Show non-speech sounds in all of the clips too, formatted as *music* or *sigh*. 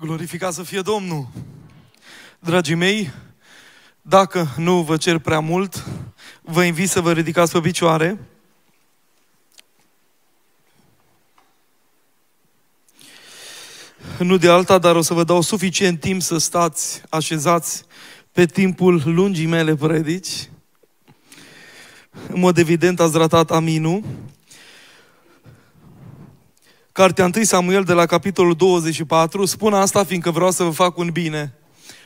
Glorificat să fie Domnul! Dragii mei, dacă nu vă cer prea mult, vă invit să vă ridicați pe picioare. Nu de alta, dar o să vă dau suficient timp să stați așezați pe timpul lungii mele predici. În mod evident ați ratat aminul. Cartea 1 Samuel de la capitolul 24 spun asta fiindcă vreau să vă fac un bine.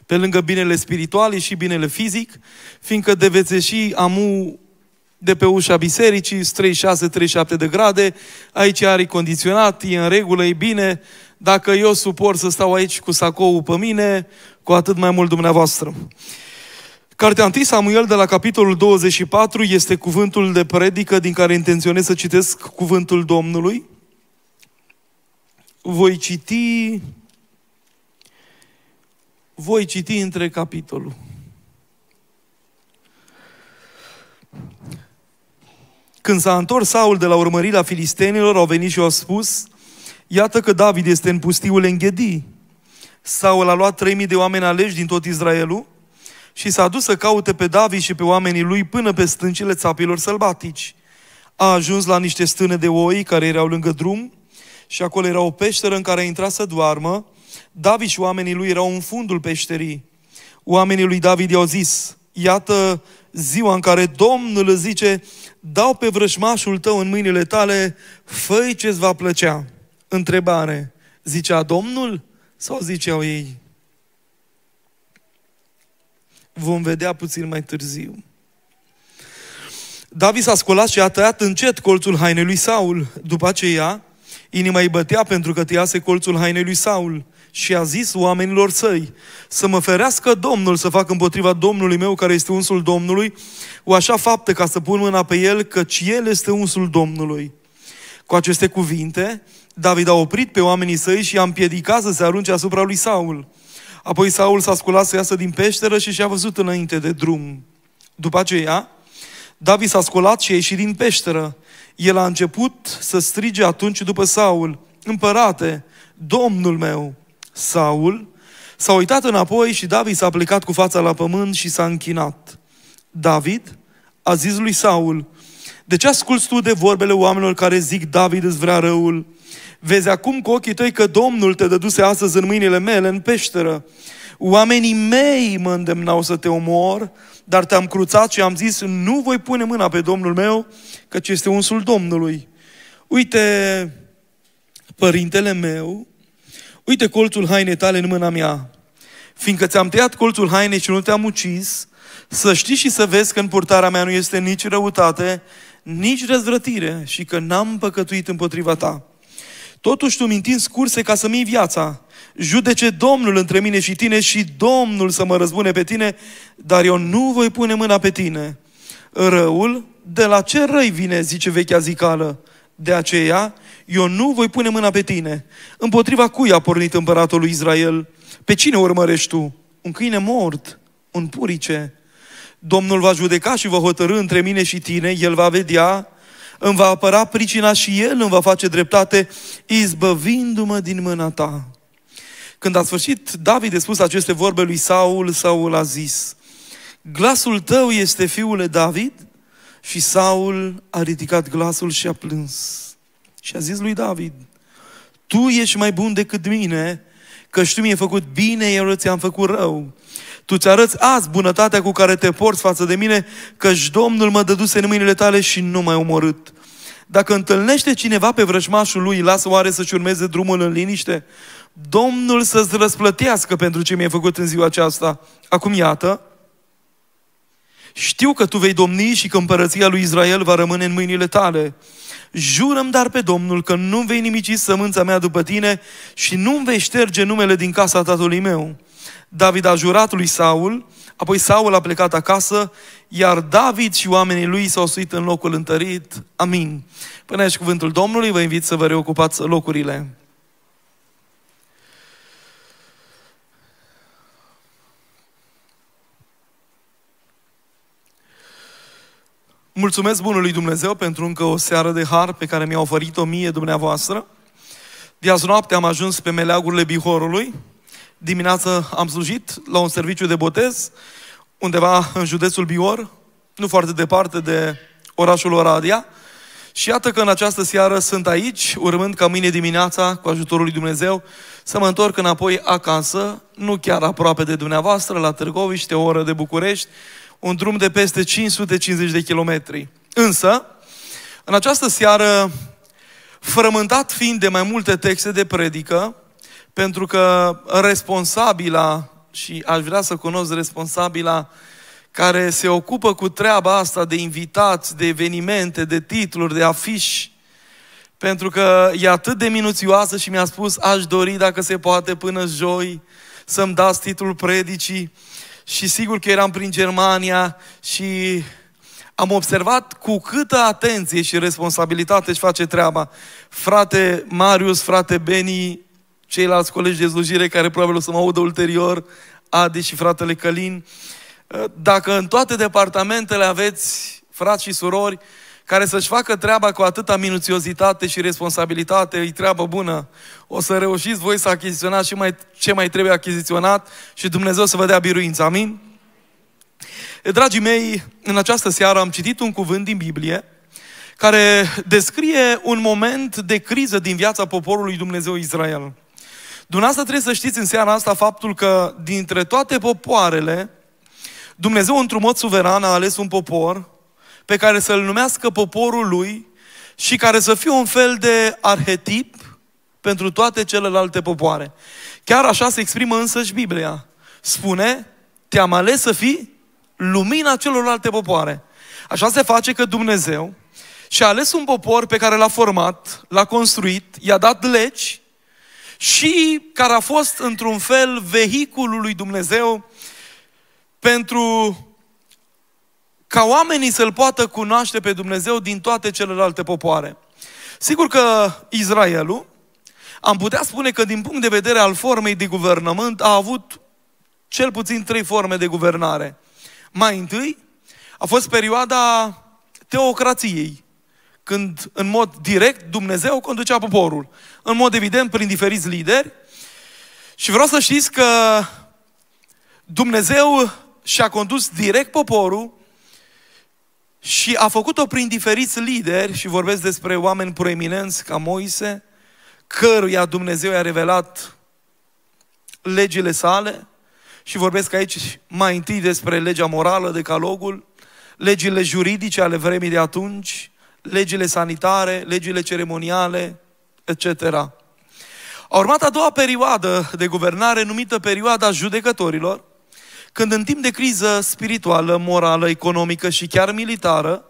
Pe lângă binele spiritual și binele fizic, fiindcă de veți ieși amu de pe ușa bisericii, 36-37 de grade, aici are condiționat, e în regulă, e bine. Dacă eu suport să stau aici cu sacou pe mine, cu atât mai mult dumneavoastră. Cartea 1 Samuel de la capitolul 24 este cuvântul de predică din care intenționez să citesc cuvântul Domnului voi citi voi citi între capitolul. Când s-a întors Saul de la urmărirea filistenilor, au venit și au spus, iată că David este în pustiul Enghedi. Saul a luat 3000 de oameni aleși din tot Israelul și s-a dus să caute pe David și pe oamenii lui până pe stâncile țapilor sălbatici. A ajuns la niște stâne de oi care erau lângă drum și acolo era o peșteră în care a intrat să doarmă. David și oamenii lui erau în fundul peșterii. Oamenii lui David i-au zis, iată ziua în care Domnul îți zice, dau pe vrășmașul tău în mâinile tale, făi ce-ți va plăcea. Întrebare, zicea Domnul sau ziceau ei? Vom vedea puțin mai târziu. David s-a scolat și a tăiat încet colțul hainei lui Saul. După aceea, Inima îi bătea pentru că tăiase colțul hainei lui Saul și a zis oamenilor săi să mă ferească Domnul să fac împotriva Domnului meu care este unsul Domnului o așa faptă ca să pun mâna pe el căci el este unsul Domnului. Cu aceste cuvinte, David a oprit pe oamenii săi și i-a împiedicat să se arunce asupra lui Saul. Apoi Saul s-a sculat să iasă din peșteră și și-a văzut înainte de drum. După aceea, David s-a sculat și a ieșit din peșteră el a început să strige atunci după Saul, împărate, Domnul meu, Saul, s-a uitat înapoi și David s-a plecat cu fața la pământ și s-a închinat. David a zis lui Saul, de ce asculți tu de vorbele oamenilor care zic David îți vrea răul? Vezi acum cu ochii tăi că Domnul te dăduse astăzi în mâinile mele, în peșteră. Oamenii mei mă îndemnau să te omor, dar te-am cruțat și am zis, nu voi pune mâna pe Domnul meu, căci este unsul Domnului. Uite, părintele meu, uite colțul hainei tale în mâna mea. Fiindcă ți-am tăiat colțul hainei și nu te-am ucis, să știi și să vezi că în purtarea mea nu este nici răutate, nici răzvrătire și că n-am păcătuit împotriva ta. Totuși tu mintind scurse ca să-mi viața. Judece Domnul între mine și tine și Domnul să mă răzbune pe tine, dar eu nu voi pune mâna pe tine. Răul, de la ce răi vine, zice vechea zicală. De aceea, eu nu voi pune mâna pe tine. Împotriva cui a pornit împăratul lui Israel? Pe cine urmărești tu? Un câine mort? Un purice? Domnul va judeca și va hotărâ între mine și tine, El va vedea, îmi va apăra pricina și El îmi va face dreptate, izbăvindu-mă din mâna ta. Când a sfârșit David a spus aceste vorbe lui Saul, Saul a zis, glasul tău este fiule David? Și Saul a ridicat glasul și a plâns. Și a zis lui David, tu ești mai bun decât mine, că tu mi-ai făcut bine, eu ți-am făcut rău. Tu ți arăți azi bunătatea cu care te porți față de mine, căci Domnul mă dăduse în mâinile tale și nu m-ai omorât. Dacă întâlnește cineva pe vrăjmașul lui, lasă oare să-și urmeze drumul în liniște? Domnul să-ți răsplătească pentru ce mi-ai făcut în ziua aceasta. Acum iată, știu că tu vei domni și că împărăția lui Israel va rămâne în mâinile tale. Jurăm dar pe Domnul că nu vei nimici sămânța mea după tine și nu vei șterge numele din casa tatălui meu. David a jurat lui Saul, apoi Saul a plecat acasă, iar David și oamenii lui s-au suit în locul întărit. Amin. Până aici cuvântul Domnului, vă invit să vă reocupați locurile. Mulțumesc Bunului Dumnezeu pentru încă o seară de har pe care mi-a oferit-o mie dumneavoastră. De azi noapte am ajuns pe meleagurile Bihorului dimineață am slujit la un serviciu de botez, undeva în județul Bior, nu foarte departe de orașul Oradea. Și iată că în această seară sunt aici, urmând ca mâine dimineața, cu ajutorul lui Dumnezeu, să mă întorc înapoi acasă, nu chiar aproape de dumneavoastră, la Târgoviște, o oră de București, un drum de peste 550 de kilometri. Însă, în această seară, frământat fiind de mai multe texte de predică, pentru că responsabila, și aș vrea să cunosc responsabila care se ocupă cu treaba asta de invitați, de evenimente, de titluri, de afiși, pentru că e atât de minuțioasă și mi-a spus, aș dori dacă se poate până joi să-mi dați titlul predicii. Și sigur că eram prin Germania și am observat cu câtă atenție și responsabilitate își face treaba. Frate Marius, frate Beni, ceilalți colegi de slujire care probabil o să mă audă ulterior, Adi și fratele Călin, dacă în toate departamentele aveți frați și surori care să-și facă treaba cu atâta minuțiozitate și responsabilitate, e treabă bună. O să reușiți voi să achiziționați și mai, ce mai trebuie achiziționat și Dumnezeu să vă dea biruință. Amin? Dragii mei, în această seară am citit un cuvânt din Biblie care descrie un moment de criză din viața poporului Dumnezeu Israel. Dumneavoastră trebuie să știți în seara asta faptul că dintre toate popoarele, Dumnezeu într-un mod suveran a ales un popor pe care să-l numească poporul lui și care să fie un fel de arhetip pentru toate celelalte popoare. Chiar așa se exprimă însăși Biblia. Spune, te-am ales să fii lumina celorlalte popoare. Așa se face că Dumnezeu și-a ales un popor pe care l-a format, l-a construit, i-a dat legi și care a fost într-un fel vehiculul lui Dumnezeu pentru ca oamenii să-L poată cunoaște pe Dumnezeu din toate celelalte popoare. Sigur că Israelul, am putea spune că din punct de vedere al formei de guvernământ, a avut cel puțin trei forme de guvernare. Mai întâi, a fost perioada teocrației, când în mod direct Dumnezeu conducea poporul. În mod evident, prin diferiți lideri. Și vreau să știți că Dumnezeu și-a condus direct poporul și a făcut-o prin diferiți lideri și vorbesc despre oameni proeminenți ca Moise, căruia Dumnezeu i-a revelat legile sale și vorbesc aici mai întâi despre legea morală, decalogul, legile juridice ale vremii de atunci, legile sanitare, legile ceremoniale, etc. A urmat a doua perioadă de guvernare numită perioada judecătorilor, când în timp de criză spirituală, morală, economică și chiar militară,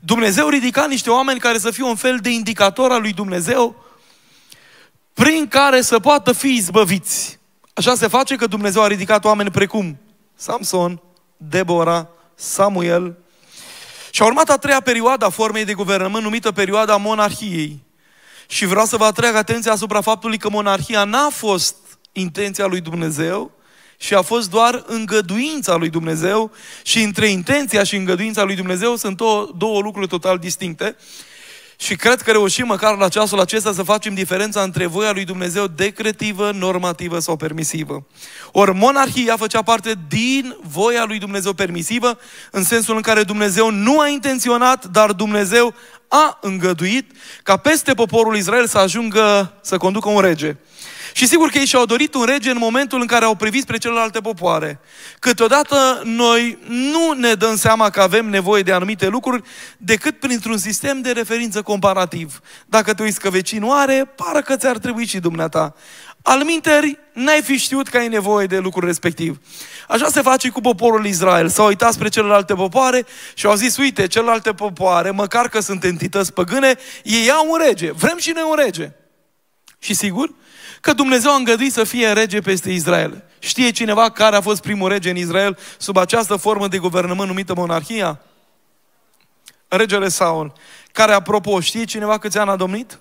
Dumnezeu ridica niște oameni care să fie un fel de indicator al lui Dumnezeu prin care să poată fi izbăviți. Așa se face că Dumnezeu a ridicat oameni precum Samson, Deborah, Samuel. Și a urmat a treia perioadă a formei de guvernământ numită perioada monarhiei. Și vreau să vă atrag atenția asupra faptului că monarhia n-a fost intenția lui Dumnezeu, și a fost doar îngăduința lui Dumnezeu și între intenția și îngăduința lui Dumnezeu sunt două, două lucruri total distincte. Și cred că reușim măcar la ceasul acesta să facem diferența între voia lui Dumnezeu decretivă, normativă sau permisivă. Ori monarhia făcea parte din voia lui Dumnezeu permisivă, în sensul în care Dumnezeu nu a intenționat, dar Dumnezeu a îngăduit ca peste poporul Israel să ajungă să conducă un rege. Și sigur că ei și-au dorit un rege în momentul în care au privit spre celelalte popoare. Câteodată noi nu ne dăm seama că avem nevoie de anumite lucruri decât printr-un sistem de referință comparativ. Dacă te uiți că vecinul are, pară că ți-ar trebui și dumneata. Al minteri, n-ai fi știut că ai nevoie de lucrul respectiv. Așa se face cu poporul Israel. S-au uitat spre celelalte popoare și au zis, uite, celelalte popoare, măcar că sunt entități păgâne, ei au un rege. Vrem și noi un rege. Și sigur, că Dumnezeu a îngăduit să fie rege peste Israel. Știe cineva care a fost primul rege în Israel sub această formă de guvernământ numită monarhia? Regele Saul, care, apropo, știe cineva câți ani a domnit?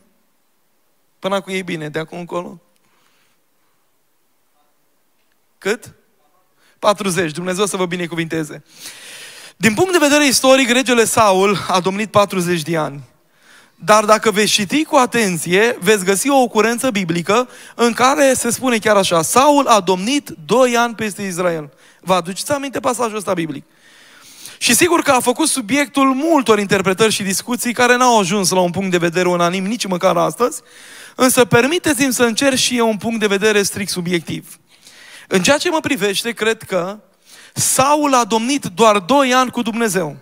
Până cu ei bine, de acum încolo? Cât? 40. Dumnezeu să vă binecuvinteze. Din punct de vedere istoric, regele Saul a domnit 40 de ani. Dar dacă veți citi cu atenție, veți găsi o ocurență biblică în care se spune chiar așa, Saul a domnit doi ani peste Israel. Vă aduceți aminte pasajul ăsta biblic? Și sigur că a făcut subiectul multor interpretări și discuții care n-au ajuns la un punct de vedere unanim nici măcar astăzi, însă permiteți-mi să încerc și eu un punct de vedere strict subiectiv. În ceea ce mă privește, cred că Saul a domnit doar doi ani cu Dumnezeu.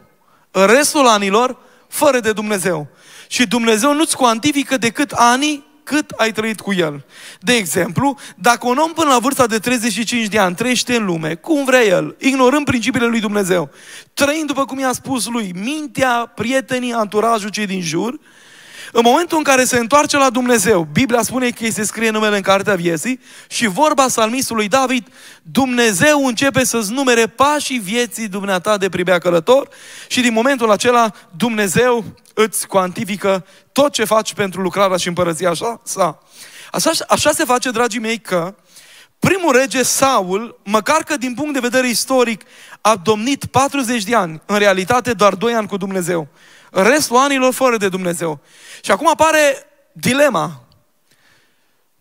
Restul anilor, fără de Dumnezeu. Și Dumnezeu nu-ți cuantifică decât anii cât ai trăit cu el. De exemplu, dacă un om până la vârsta de 35 de ani trăiește în lume, cum vrea el, ignorând principiile lui Dumnezeu, trăind după cum i-a spus lui, mintea, prietenii, anturajul cei din jur, în momentul în care se întoarce la Dumnezeu, Biblia spune că îi se scrie numele în cartea vieții și vorba salmistului David, Dumnezeu începe să-ți numere pașii vieții dumneata de pribea călător și din momentul acela Dumnezeu îți cuantifică tot ce faci pentru lucrarea și împărăția așa, sa. Așa, așa se face, dragii mei, că primul rege Saul, măcar că din punct de vedere istoric a domnit 40 de ani, în realitate doar 2 ani cu Dumnezeu. Restul anilor fără de Dumnezeu. Și acum apare dilema.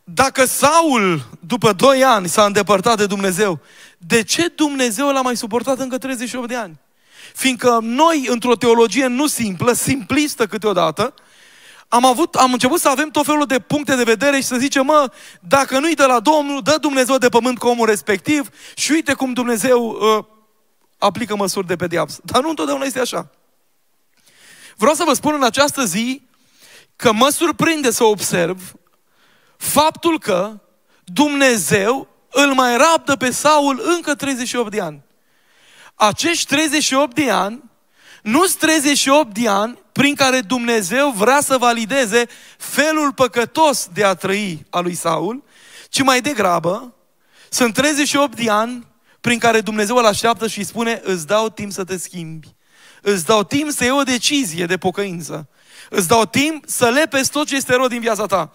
Dacă Saul, după 2 ani, s-a îndepărtat de Dumnezeu, de ce Dumnezeu l-a mai suportat încă 38 de ani? Fiindcă noi, într-o teologie nu simplă, simplistă câteodată, am, avut, am început să avem tot felul de puncte de vedere și să zicem, mă, dacă nu-i de la Domnul, dă Dumnezeu de pământ cu omul respectiv și uite cum Dumnezeu uh, aplică măsuri de pediapsă. Dar nu întotdeauna este așa. Vreau să vă spun în această zi că mă surprinde să observ faptul că Dumnezeu îl mai rabdă pe Saul încă 38 de ani. Acești 38 de ani nu sunt 38 de ani prin care Dumnezeu vrea să valideze felul păcătos de a trăi a lui Saul, ci mai degrabă sunt 38 de ani prin care Dumnezeu îl așteaptă și îi spune îți dau timp să te schimbi. Îți dau timp să iei o decizie de pocăință. Îți dau timp să lepezi tot ce este rău din viața ta.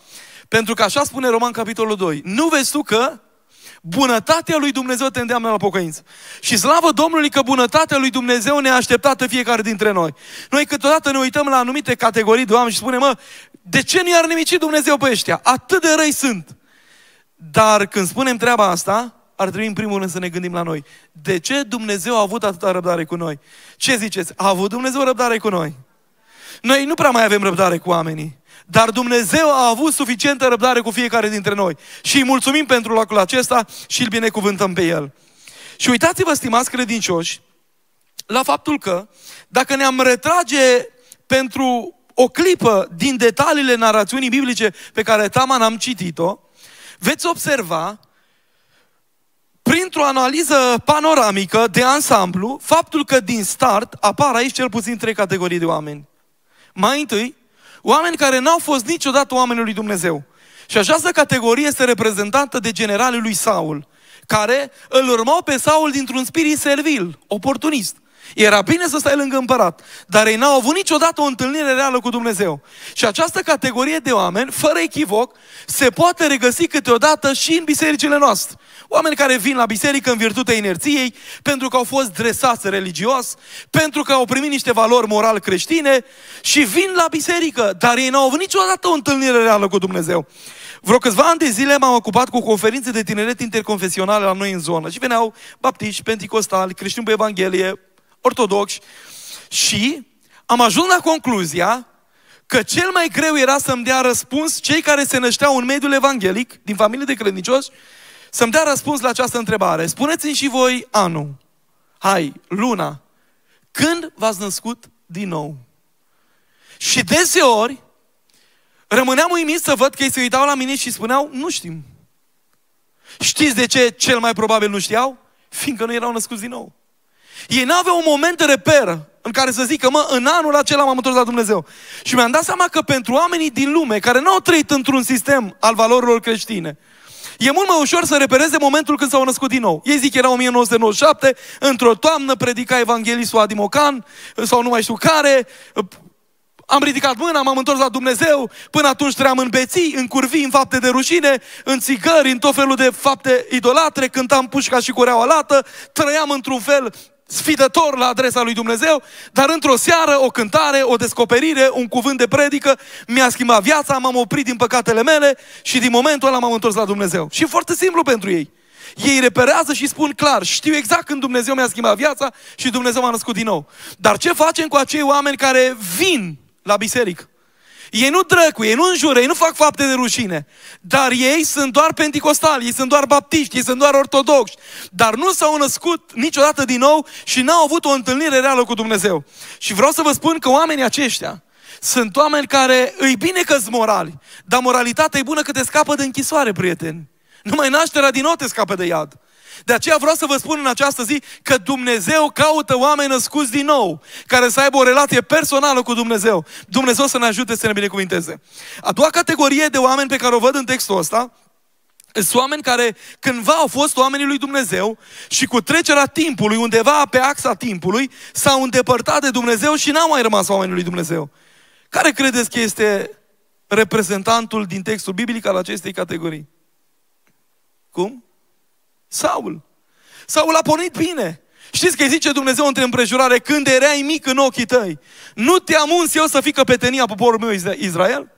Pentru că așa spune Roman capitolul 2. Nu vezi tu că bunătatea lui Dumnezeu te îndeamnă la pocăință. Și slavă Domnului că bunătatea lui Dumnezeu ne-a așteptat fiecare dintre noi. Noi câteodată ne uităm la anumite categorii de oameni și spunem, mă, de ce nu i-ar nimici Dumnezeu pe ăștia? Atât de răi sunt. Dar când spunem treaba asta, ar trebui în primul rând să ne gândim la noi. De ce Dumnezeu a avut atâta răbdare cu noi? Ce ziceți? A avut Dumnezeu răbdare cu noi? Noi nu prea mai avem răbdare cu oamenii. Dar Dumnezeu a avut suficientă răbdare cu fiecare dintre noi. Și îi mulțumim pentru locul acesta și îl binecuvântăm pe el. Și uitați-vă, stimați credincioși, la faptul că dacă ne-am retrage pentru o clipă din detaliile narațiunii biblice pe care Taman am citit-o, veți observa printr-o analiză panoramică de ansamblu, faptul că din start apar aici cel puțin trei categorii de oameni. Mai întâi, oameni care n-au fost niciodată oamenii lui Dumnezeu. Și această categorie este reprezentată de generalul lui Saul, care îl urmau pe Saul dintr-un spirit servil, oportunist. Era bine să stai lângă împărat, dar ei n-au avut niciodată o întâlnire reală cu Dumnezeu. Și această categorie de oameni, fără echivoc, se poate regăsi câteodată și în bisericile noastre. Oameni care vin la biserică în virtutea inerției, pentru că au fost dresați religios, pentru că au primit niște valori moral creștine și vin la biserică, dar ei n-au avut niciodată o întâlnire reală cu Dumnezeu. Vreo câțiva ani de zile m-am ocupat cu conferințe de tineret interconfesionale la noi în zonă și veneau baptiști, penticostali, creștini pe Evanghelie, ortodoxi și am ajuns la concluzia că cel mai greu era să-mi dea răspuns cei care se nășteau în mediul evanghelic, din familie de credincioși, să-mi dea răspuns la această întrebare. Spuneți-mi și voi anul, hai, luna, când v-ați născut din nou? Și deseori rămâneam uimit să văd că ei se uitau la mine și spuneau, nu știm. Știți de ce cel mai probabil nu știau? Fiindcă nu erau născuți din nou. Ei n-aveau un moment de reper în care să zică, mă, în anul acela m-am întors la Dumnezeu. Și mi-am dat seama că pentru oamenii din lume, care nu au trăit într-un sistem al valorilor creștine, E mult mai ușor să repereze momentul când s-au născut din nou. Ei zic că era 1997, într-o toamnă predica evanghelistul Adi Mocan, sau nu mai știu care, am ridicat mâna, m-am întors la Dumnezeu, până atunci trăiam în beții, în curvii, în fapte de rușine, în țigări, în tot felul de fapte idolatre, cântam pușca și cureaua lată, trăiam într-un fel sfidător la adresa lui Dumnezeu, dar într-o seară, o cântare, o descoperire, un cuvânt de predică, mi-a schimbat viața, m-am oprit din păcatele mele și din momentul ăla m-am întors la Dumnezeu. Și e foarte simplu pentru ei. Ei reperează și spun clar, știu exact când Dumnezeu mi-a schimbat viața și Dumnezeu m-a născut din nou. Dar ce facem cu acei oameni care vin la biserică? Ei nu drăcu, ei nu înjură, ei nu fac fapte de rușine. Dar ei sunt doar penticostali, ei sunt doar baptiști, ei sunt doar ortodoxi. Dar nu s-au născut niciodată din nou și n-au avut o întâlnire reală cu Dumnezeu. Și vreau să vă spun că oamenii aceștia sunt oameni care îi bine că morali, dar moralitatea e bună că te scapă de închisoare, prieteni. Numai nașterea din nou te scapă de iad. De aceea vreau să vă spun în această zi că Dumnezeu caută oameni născuți din nou, care să aibă o relație personală cu Dumnezeu. Dumnezeu să ne ajute să ne binecuvinteze. A doua categorie de oameni pe care o văd în textul ăsta, sunt oameni care cândva au fost oamenii lui Dumnezeu și cu trecerea timpului, undeva pe axa timpului, s-au îndepărtat de Dumnezeu și n-au mai rămas oamenii lui Dumnezeu. Care credeți că este reprezentantul din textul biblic al acestei categorii? Cum? Saul. Saul a pornit bine. Știți că îi zice Dumnezeu între împrejurare, când erai mic în ochii tăi, nu te-am uns eu să fii căpetenia poporul meu Israel?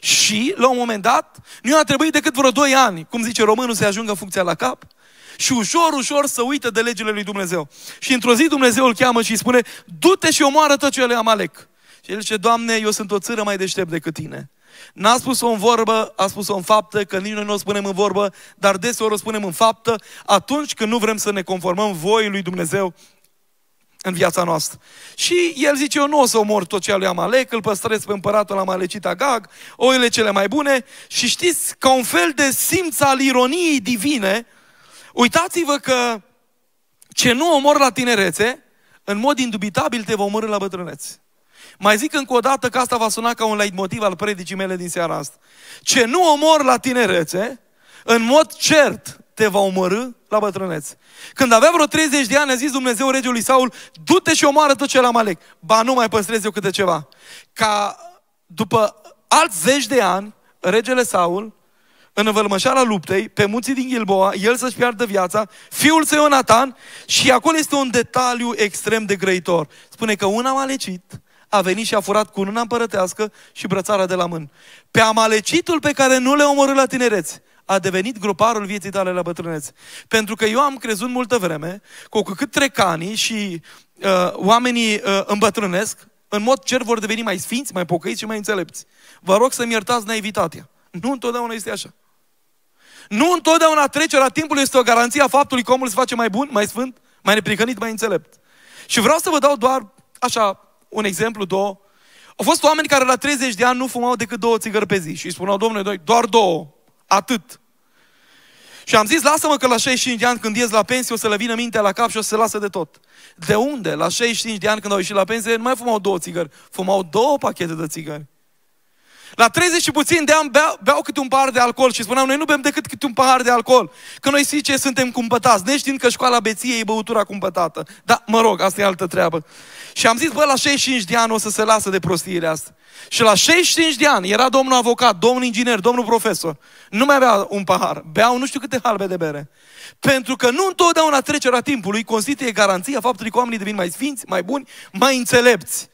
Și, la un moment dat, nu i-a trebuit decât vreo doi ani, cum zice românul, să ajungă funcția la cap. Și ușor, ușor să uită de legile lui Dumnezeu. Și într-o zi Dumnezeu îl cheamă și îi spune, du-te și omoară tot ce le Amalek. Și el zice, Doamne, eu sunt o țără mai deștept decât tine. N-a spus-o în vorbă, a spus-o în faptă, că nici noi nu o spunem în vorbă, dar deseori o spunem în faptă, atunci când nu vrem să ne conformăm voii lui Dumnezeu în viața noastră. Și el zice, eu nu o să omor tot ce lui Amalek, îl păstrez pe împăratul Amalecit Agag, oile cele mai bune și știți, ca un fel de simț al ironiei divine, uitați-vă că ce nu omor la tinerețe, în mod indubitabil te va omorâ la bătrânețe. Mai zic încă o dată că asta va suna ca un leitmotiv al predicii mele din seara asta. Ce nu omor la tinerețe, în mod cert te va omorâ la bătrânețe. Când avea vreo 30 de ani, a zis Dumnezeu regiului Saul, du-te și omoară tot ce la Malek. Ba, nu mai păstrez eu câte ceva. Ca după alți zeci de ani, regele Saul, în învălmășara luptei, pe munții din Gilboa, el să-și piardă viața, fiul său Ionatan, și acolo este un detaliu extrem de grăitor. Spune că un amalecit a venit și a furat cu una împărătească și brățara de la mână. Pe amalecitul pe care nu le omorât la tinerețe, a devenit groparul vieții tale la bătrânețe. Pentru că eu am crezut multă vreme că cu cât trec anii și uh, oamenii uh, îmbătrânesc, în mod cer vor deveni mai sfinți, mai pocăiți și mai înțelepți. Vă rog să-mi iertați naivitatea. Nu întotdeauna este așa. Nu întotdeauna trecerea timpului este o garanție a faptului că omul se face mai bun, mai sfânt, mai neprihănit, mai înțelept. Și vreau să vă dau doar așa un exemplu, două. Au fost oameni care la 30 de ani nu fumau decât două țigări pe zi și îi spuneau, domnule, doar două, atât. Și am zis, lasă-mă că la 65 de ani când ies la pensie o să le vină mintea la cap și o să se lasă de tot. De unde? La 65 de ani când au ieșit la pensie nu mai fumau două țigări, fumau două pachete de țigări. La 30 și puțin de ani beau, beau câte un pahar de alcool și spuneam, noi nu bem decât câte un pahar de alcool. Că noi zice, suntem cumpătați, neștiind că școala beției e băutura cumpătată. Da, mă rog, asta e altă treabă. Și am zis, bă, la 65 de ani o să se lasă de prostiile astea. Și la 65 de ani era domnul avocat, domnul inginer, domnul profesor. Nu mai avea un pahar, beau nu știu câte halbe de bere. Pentru că nu întotdeauna trecerea timpului constituie garanția faptului că oamenii devin mai sfinți, mai buni, mai înțelepți.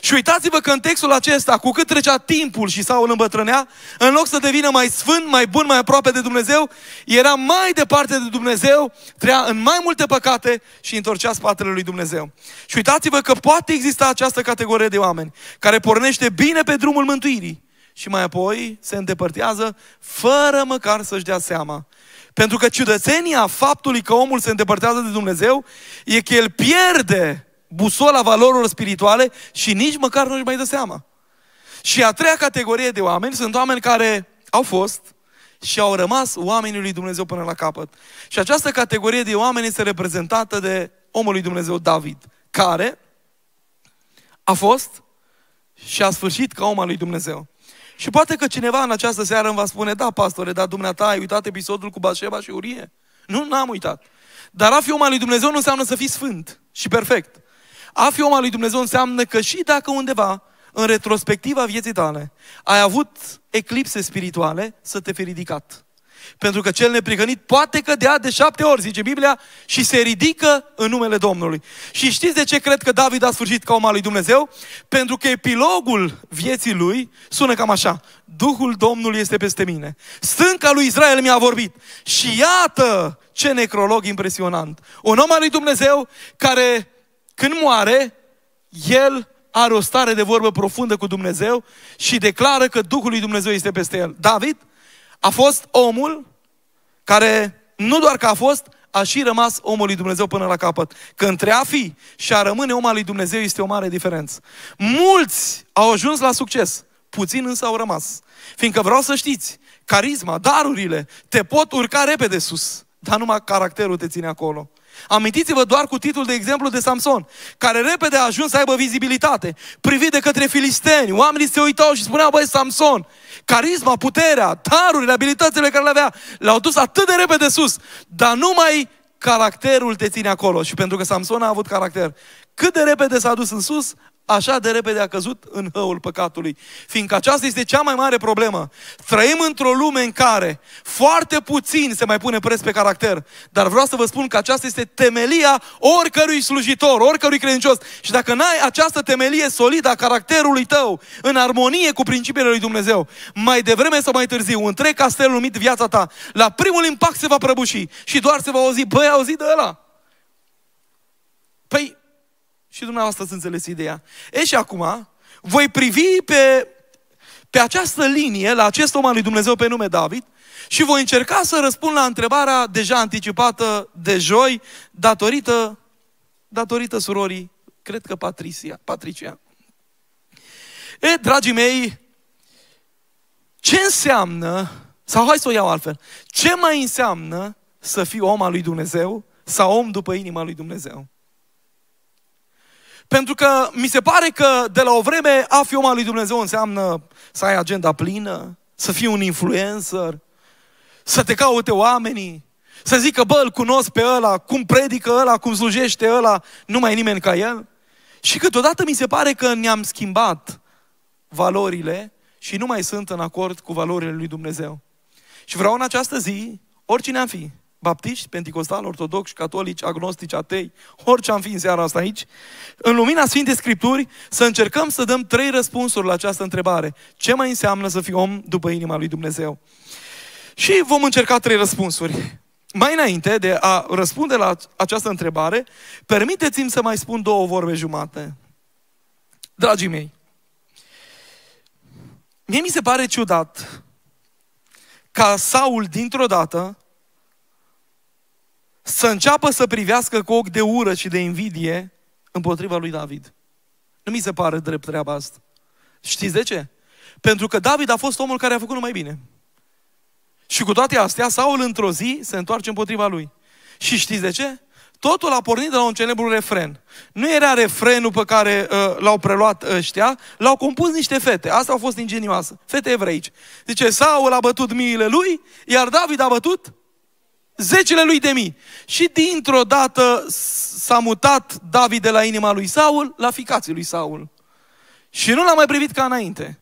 Și uitați-vă că în textul acesta, cu cât trecea timpul și Saul îmbătrânea, în loc să devină mai sfânt, mai bun, mai aproape de Dumnezeu, era mai departe de Dumnezeu, trea în mai multe păcate și întorcea spatele lui Dumnezeu. Și uitați-vă că poate exista această categorie de oameni care pornește bine pe drumul mântuirii și mai apoi se îndepărtează fără măcar să-și dea seama. Pentru că ciudățenia faptului că omul se îndepărtează de Dumnezeu e că el pierde busola valorilor spirituale și nici măcar nu-și mai dă seama. Și a treia categorie de oameni sunt oameni care au fost și au rămas oamenii lui Dumnezeu până la capăt. Și această categorie de oameni este reprezentată de omul lui Dumnezeu David, care a fost și a sfârșit ca om al lui Dumnezeu. Și poate că cineva în această seară îmi va spune, da, pastore, dar dumneata ai uitat episodul cu Bașeva și Urie? Nu, n-am uitat. Dar a fi om al lui Dumnezeu nu înseamnă să fii sfânt și perfect. A fi om al lui Dumnezeu înseamnă că și dacă undeva, în retrospectiva vieții tale, ai avut eclipse spirituale, să te fi ridicat. Pentru că cel neprihănit poate cădea de șapte ori, zice Biblia, și se ridică în numele Domnului. Și știți de ce cred că David a sfârșit ca om al lui Dumnezeu? Pentru că epilogul vieții lui sună cam așa. Duhul Domnului este peste mine. Stânca lui Israel mi-a vorbit. Și iată ce necrolog impresionant. Un om al lui Dumnezeu care, când moare, el are o stare de vorbă profundă cu Dumnezeu și declară că Duhul lui Dumnezeu este peste el. David a fost omul care nu doar că a fost, a și rămas omul lui Dumnezeu până la capăt. Că între a fi și a rămâne om al lui Dumnezeu este o mare diferență. Mulți au ajuns la succes, puțini însă au rămas. Fiindcă vreau să știți, carisma, darurile, te pot urca repede sus, dar numai caracterul te ține acolo. Amintiți-vă doar cu titlul de exemplu de Samson, care repede a ajuns să aibă vizibilitate, privit de către filisteni. Oamenii se uitau și spuneau, băi, Samson, carisma, puterea, tarurile, abilitățile care le avea, le-au dus atât de repede sus, dar numai caracterul te ține acolo. Și pentru că Samson a avut caracter, cât de repede s-a dus în sus, așa de repede a căzut în hăul păcatului. Fiindcă aceasta este cea mai mare problemă. Trăim într-o lume în care foarte puțin se mai pune preț pe caracter. Dar vreau să vă spun că aceasta este temelia oricărui slujitor, oricărui credincios. Și dacă n-ai această temelie solidă a caracterului tău, în armonie cu principiile lui Dumnezeu, mai devreme sau mai târziu, întreg castel numit viața ta, la primul impact se va prăbuși și doar se va auzi, băi, auzi de ăla. Păi, și dumneavoastră să înțeles ideea. E și acum, voi privi pe, pe această linie, la acest om al lui Dumnezeu pe nume David, și voi încerca să răspund la întrebarea deja anticipată de joi, datorită, datorită surorii, cred că Patricia. Patricia. E, dragii mei, ce înseamnă, sau hai să o iau altfel, ce mai înseamnă să fii om al lui Dumnezeu sau om după inima lui Dumnezeu? Pentru că mi se pare că de la o vreme a fi om al lui Dumnezeu înseamnă să ai agenda plină, să fii un influencer, să te caute oamenii, să zică, bă, îl cunosc pe ăla, cum predică ăla, cum slujește ăla, nu mai e nimeni ca el. Și câteodată mi se pare că ne-am schimbat valorile și nu mai sunt în acord cu valorile lui Dumnezeu. Și vreau în această zi, oricine am fi, baptiști, penticostali, ortodoxi, catolici, agnostici, atei, orice am fi în seara asta aici, în lumina Sfintei Scripturi, să încercăm să dăm trei răspunsuri la această întrebare. Ce mai înseamnă să fii om după inima lui Dumnezeu? Și vom încerca trei răspunsuri. Mai înainte de a răspunde la această întrebare, permiteți-mi să mai spun două vorbe jumate. Dragii mei, mie mi se pare ciudat ca Saul dintr-o dată să înceapă să privească cu ochi de ură și de invidie împotriva lui David. Nu mi se pare drept treaba asta. Știți de ce? Pentru că David a fost omul care a făcut numai bine. Și cu toate astea, Saul într-o zi se întoarce împotriva lui. Și știți de ce? Totul a pornit de la un celebru refren. Nu era refrenul pe care uh, l-au preluat ăștia, l-au compus niște fete. Asta au fost ingenioasă. Fete evreici. Zice, Saul a bătut miile lui, iar David a bătut zecile lui de mii. Și dintr-o dată s-a mutat David de la inima lui Saul la ficații lui Saul. Și nu l-a mai privit ca înainte.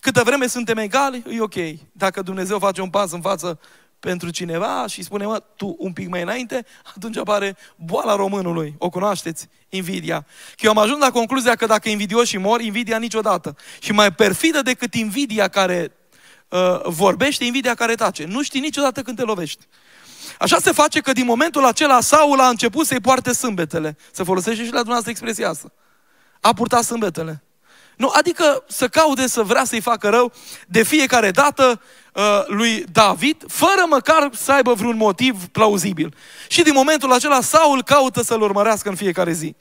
Câtă vreme suntem egali, e ok. Dacă Dumnezeu face un pas în față pentru cineva și spune, mă, tu un pic mai înainte, atunci apare boala românului. O cunoașteți? Invidia. Că eu am ajuns la concluzia că dacă invidioși mor, invidia niciodată. Și mai perfidă decât invidia care uh, vorbește, invidia care tace. Nu știi niciodată când te lovești. Așa se face că din momentul acela Saul a început să-i poarte sâmbetele. Se folosește și la dumneavoastră expresia asta. A purtat sâmbetele. Nu, adică să caude să vrea să-i facă rău de fiecare dată uh, lui David, fără măcar să aibă vreun motiv plauzibil. Și din momentul acela Saul caută să-l urmărească în fiecare zi.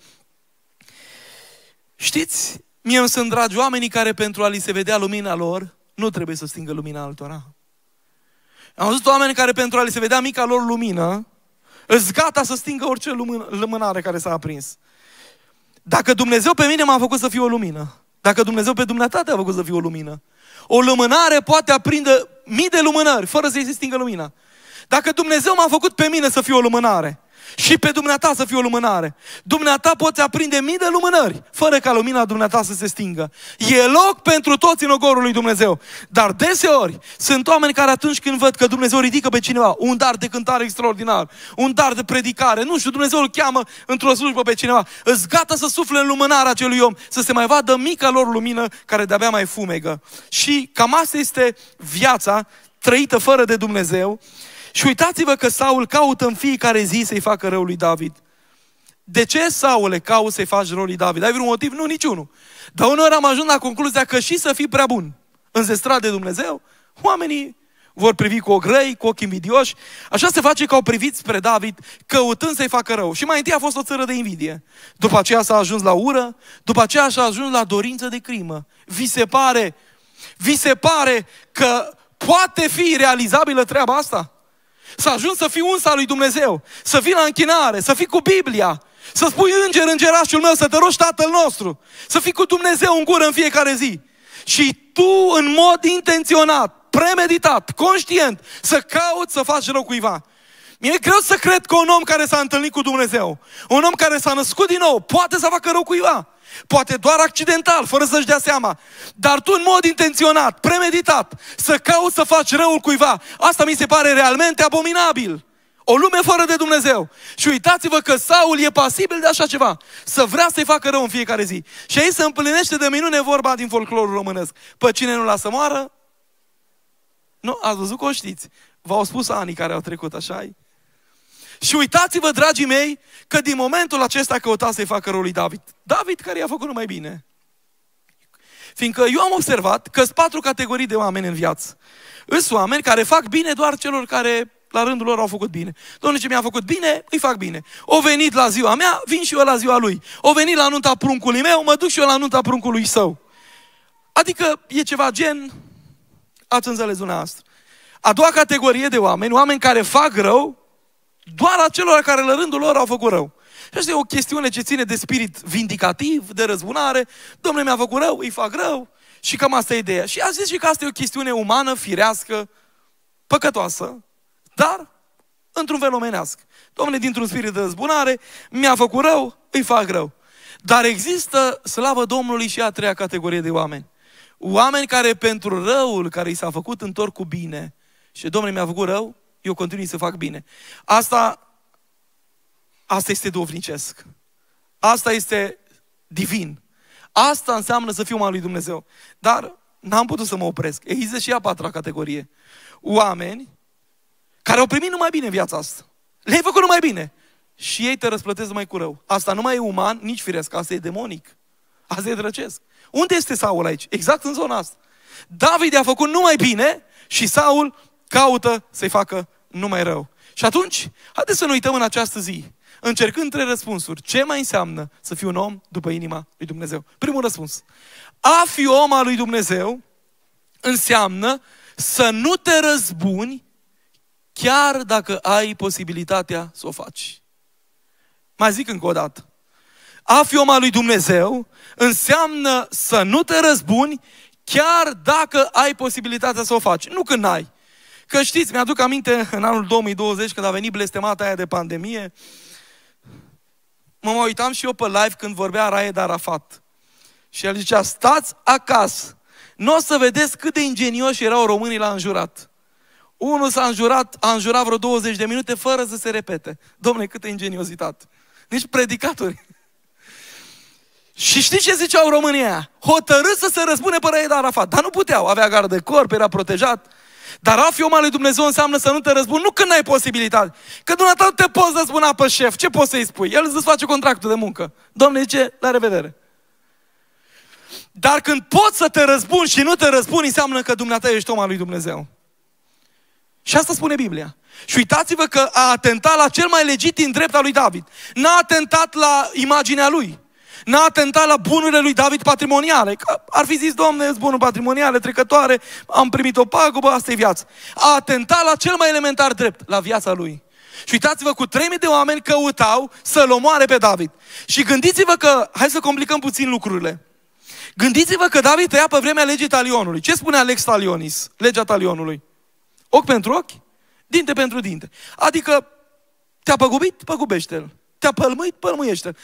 Știți, mie îmi sunt dragi oamenii care pentru a li se vedea lumina lor, nu trebuie să stingă lumina altora. Am văzut oameni care pentru a li se vedea mica lor lumină, îți gata să stingă orice lumânare care s-a aprins. Dacă Dumnezeu pe mine m-a făcut să fiu o lumină, dacă Dumnezeu pe dumneata te-a făcut să fiu o lumină, o lumânare poate aprinde mii de lumânări, fără să-i se stingă lumina. Dacă Dumnezeu m-a făcut pe mine să fiu o lumânare, și pe dumneata să fie o lumânare. Dumneata poți aprinde mii de lumânări, fără ca lumina dumneata să se stingă. E loc pentru toți în ogorul lui Dumnezeu. Dar deseori sunt oameni care atunci când văd că Dumnezeu ridică pe cineva, un dar de cântare extraordinar, un dar de predicare, nu știu, Dumnezeu îl cheamă într-o slujbă pe cineva, îți gata să sufle în lumânarea acelui om, să se mai vadă mica lor lumină care de-abia mai fumegă. Și cam asta este viața trăită fără de Dumnezeu și uitați-vă că Saul caută în fiecare zi să-i facă rău lui David. De ce, Saule, cauți să-i faci rău lui David? Ai vreun motiv? Nu, niciunul. Dar uneori am ajuns la concluzia că și să fii prea bun, înzestrat de Dumnezeu, oamenii vor privi cu grăi, cu ochi invidioși. Așa se face că au privit spre David, căutând să-i facă rău. Și mai întâi a fost o țără de invidie. După aceea s-a ajuns la ură, după aceea s-a ajuns la dorință de crimă. Vi se pare, vi se pare că poate fi realizabilă treaba asta? Să ajungi să fii unsa lui Dumnezeu, să fii la închinare, să fii cu Biblia, să spui înger, îngerașul meu, să te rogi Tatăl nostru, să fii cu Dumnezeu în gură în fiecare zi. Și tu, în mod intenționat, premeditat, conștient, să cauți să faci rău cuiva. Mie e greu să cred că un om care s-a întâlnit cu Dumnezeu, un om care s-a născut din nou, poate să facă rău cuiva. Poate doar accidental, fără să-și dea seama. Dar tu în mod intenționat, premeditat, să cauți să faci răul cuiva, asta mi se pare realmente abominabil. O lume fără de Dumnezeu. Și uitați-vă că Saul e pasibil de așa ceva. Să vrea să-i facă rău în fiecare zi. Și aici se împlinește de minune vorba din folclorul românesc. Pe cine nu lasă moară? Nu, ați văzut că o știți. V-au spus anii care au trecut, așa -i? Și uitați-vă, dragii mei, că din momentul acesta căuta să-i facă rolul lui David. David care i-a făcut numai bine. Fiindcă eu am observat că sunt patru categorii de oameni în viață. Sunt oameni care fac bine doar celor care la rândul lor au făcut bine. Domnule, ce mi-a făcut bine, îi fac bine. O venit la ziua mea, vin și eu la ziua lui. O venit la nunta pruncului meu, mă duc și eu la nunta pruncului său. Adică e ceva gen, ați înțeles dumneavoastră. A doua categorie de oameni, oameni care fac rău, doar acelor care la rândul lor au făcut rău. Și asta e o chestiune ce ține de spirit vindicativ, de răzbunare. Domnule, mi-a făcut rău, îi fac rău. Și cam asta e ideea. Și a zis și că asta e o chestiune umană, firească, păcătoasă, dar într-un fel omenească. Domnule, dintr-un spirit de răzbunare, mi-a făcut rău, îi fac rău. Dar există, slavă Domnului, și a treia categorie de oameni. Oameni care pentru răul care i s-a făcut întorc cu bine. Și Domnule, mi-a făcut rău, eu continui să fac bine. Asta, asta este dovnicesc. Asta este divin. Asta înseamnă să fiu al lui Dumnezeu. Dar n-am putut să mă opresc. Există și a patra categorie. Oameni care au primit numai bine în viața asta. Le-ai făcut numai bine. Și ei te răsplătesc mai cu rău. Asta nu mai e uman, nici firesc. Asta e demonic. Asta e drăcesc. Unde este Saul aici? Exact în zona asta. David a făcut numai bine și Saul caută să-i facă numai rău. Și atunci, haideți să ne uităm în această zi, încercând trei răspunsuri. Ce mai înseamnă să fii un om după inima lui Dumnezeu? Primul răspuns. A fi om al lui Dumnezeu înseamnă să nu te răzbuni chiar dacă ai posibilitatea să o faci. Mai zic încă o dată. A fi om al lui Dumnezeu înseamnă să nu te răzbuni chiar dacă ai posibilitatea să o faci. Nu când ai. Că știți, mi-aduc aminte în anul 2020 când a venit blestemata aia de pandemie, mă mai uitam și eu pe live când vorbea Raed Arafat. Și el zicea, stați acasă, nu o să vedeți cât de ingenioși erau românii la înjurat. Unul s-a înjurat, a înjurat vreo 20 de minute fără să se repete. Domne, câtă ingeniozitate. Nici predicatori. Și știți ce ziceau România? Hotărât să se răspune pe Raed Arafat. Dar nu puteau. Avea gardă de corp, era protejat. Dar a fi om al lui Dumnezeu înseamnă să nu te răzbuni, nu când ai posibilitate. Că dumneata nu te poți răzbuna pe șef. Ce poți să-i spui? El îți face contractul de muncă. Domnule zice, la revedere. Dar când poți să te răzbuni și nu te răzbuni, înseamnă că dumneata ești om al lui Dumnezeu. Și asta spune Biblia. Și uitați-vă că a atentat la cel mai legitim drept al lui David. N-a atentat la imaginea lui n-a atentat la bunurile lui David patrimoniale. Că ar fi zis, domne, bunuri patrimoniale, trecătoare, am primit o pagubă, asta e viața. A atentat la cel mai elementar drept, la viața lui. Și uitați-vă, cu 3000 de oameni căutau să-l omoare pe David. Și gândiți-vă că, hai să complicăm puțin lucrurile. Gândiți-vă că David tăia pe vremea legii talionului. Ce spune Alex Talionis, legea talionului? Ochi pentru ochi, dinte pentru dinte. Adică Te-a păgubit? Păgubește-l. Te-a pălmuit? Pălmuiește-l.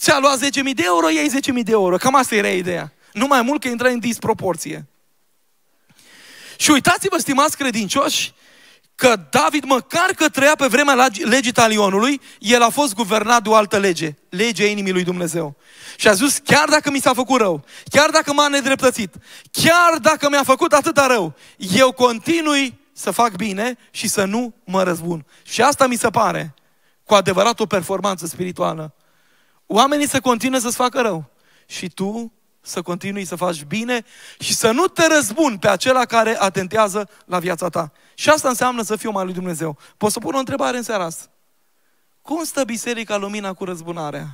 Ți-a luat 10.000 de euro? Iei 10.000 de euro. Cam asta era ideea. Nu mai mult că intră în disproporție. Și uitați-vă, stimați credincioși, că David, măcar că trăia pe vremea legii talionului, el a fost guvernat de o altă lege, legea inimii lui Dumnezeu. Și a zis, chiar dacă mi s-a făcut rău, chiar dacă m-a nedreptățit, chiar dacă mi-a făcut atâta rău, eu continui să fac bine și să nu mă răzbun. Și asta mi se pare cu adevărat o performanță spirituală. Oamenii să continue să-ți facă rău și tu să continui să faci bine și să nu te răzbuni pe acela care atentează la viața ta. Și asta înseamnă să fiu mai lui Dumnezeu. Pot să pun o întrebare în seara asta? Cum stă Biserica Lumina cu răzbunarea?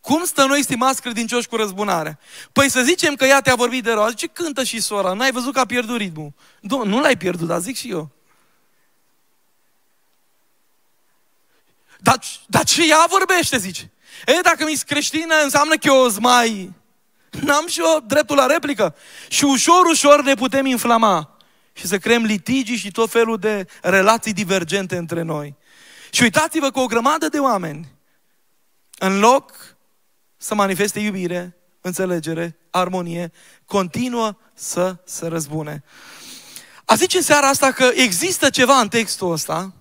Cum stă noi, stimați credincioși, cu răzbunarea? Păi să zicem că ea te-a vorbit de rău. Zice, cântă și sora, n-ai văzut că a pierdut ritmul. Nu, nu l-ai pierdut, dar zic și eu. Dar, dar ce ea vorbește, zice? E, dacă mi-s creștină, înseamnă că eu mai... N-am și eu dreptul la replică. Și ușor, ușor ne putem inflama și să creăm litigii și tot felul de relații divergente între noi. Și uitați-vă că o grămadă de oameni, în loc să manifeste iubire, înțelegere, armonie, continuă să se răzbune. A zice în seara asta că există ceva în textul ăsta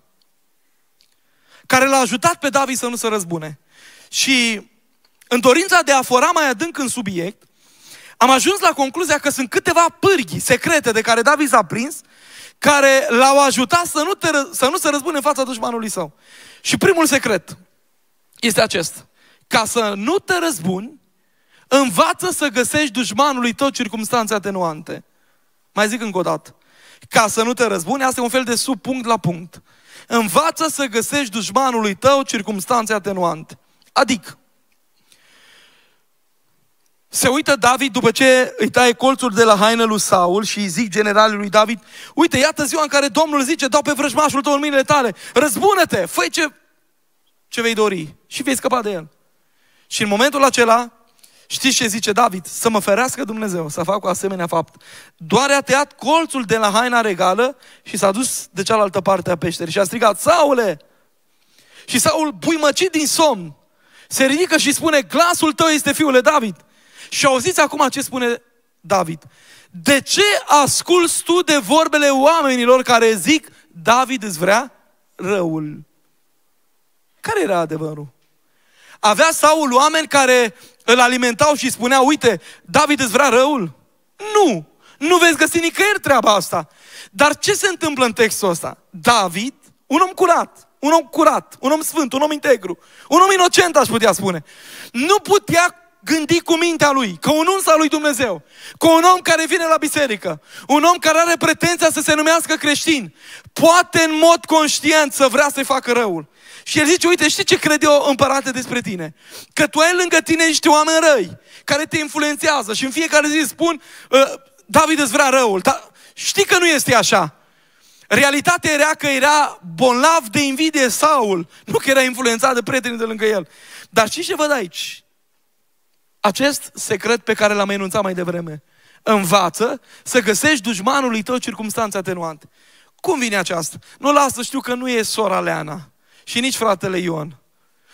care l-a ajutat pe David să nu se răzbune. Și în dorința de a fora mai adânc în subiect, am ajuns la concluzia că sunt câteva pârghii secrete de care David s-a prins, care l-au ajutat să nu, te, să nu se răzbune în fața dușmanului său. Și primul secret este acesta. Ca să nu te răzbuni, învață să găsești dușmanului tău circumstanțe atenuante. Mai zic încă o dată. Ca să nu te răzbuni, asta e un fel de subpunct la punct. Învață să găsești dușmanului tău circumstanțe atenuante. Adică, se uită David după ce îi taie colțul de la haină lui Saul și îi zic generalului lui David, uite, iată ziua în care Domnul zice, dau pe vrăjmașul tău în mâinile tale, răzbună-te, fă ce, ce vei dori și vei scăpa de el. Și în momentul acela, știți ce zice David? Să mă ferească Dumnezeu să fac o asemenea fapt. Doar a tăiat colțul de la haina regală și s-a dus de cealaltă parte a peșterii și a strigat, Saule! Și Saul, buimăcit din somn, se ridică și spune, glasul tău este fiule David. Și auziți acum ce spune David. De ce asculți tu de vorbele oamenilor care zic, David îți vrea răul? Care era adevărul? Avea Saul oameni care îl alimentau și spuneau, uite, David îți vrea răul? Nu! Nu veți găsi nicăieri treaba asta. Dar ce se întâmplă în textul ăsta? David, un om curat, un om curat, un om sfânt, un om integru, un om inocent, aș putea spune. Nu putea gândi cu mintea lui, că un uns al lui Dumnezeu, că un om care vine la biserică, un om care are pretenția să se numească creștin, poate în mod conștient să vrea să-i facă răul. Și el zice, uite, știi ce crede eu împărate despre tine? Că tu ai lângă tine niște oameni răi, care te influențează și în fiecare zi spun, ă, David îți vrea răul. Dar știi că nu este așa. Realitatea era că era bolnav de invidie Saul, nu că era influențat de prietenii de lângă el. Dar știi ce văd aici? Acest secret pe care l-am enunțat mai devreme. Învață să găsești dușmanului tău circumstanțe atenuante. Cum vine aceasta? Nu lasă, știu că nu e sora Leana și nici fratele Ion.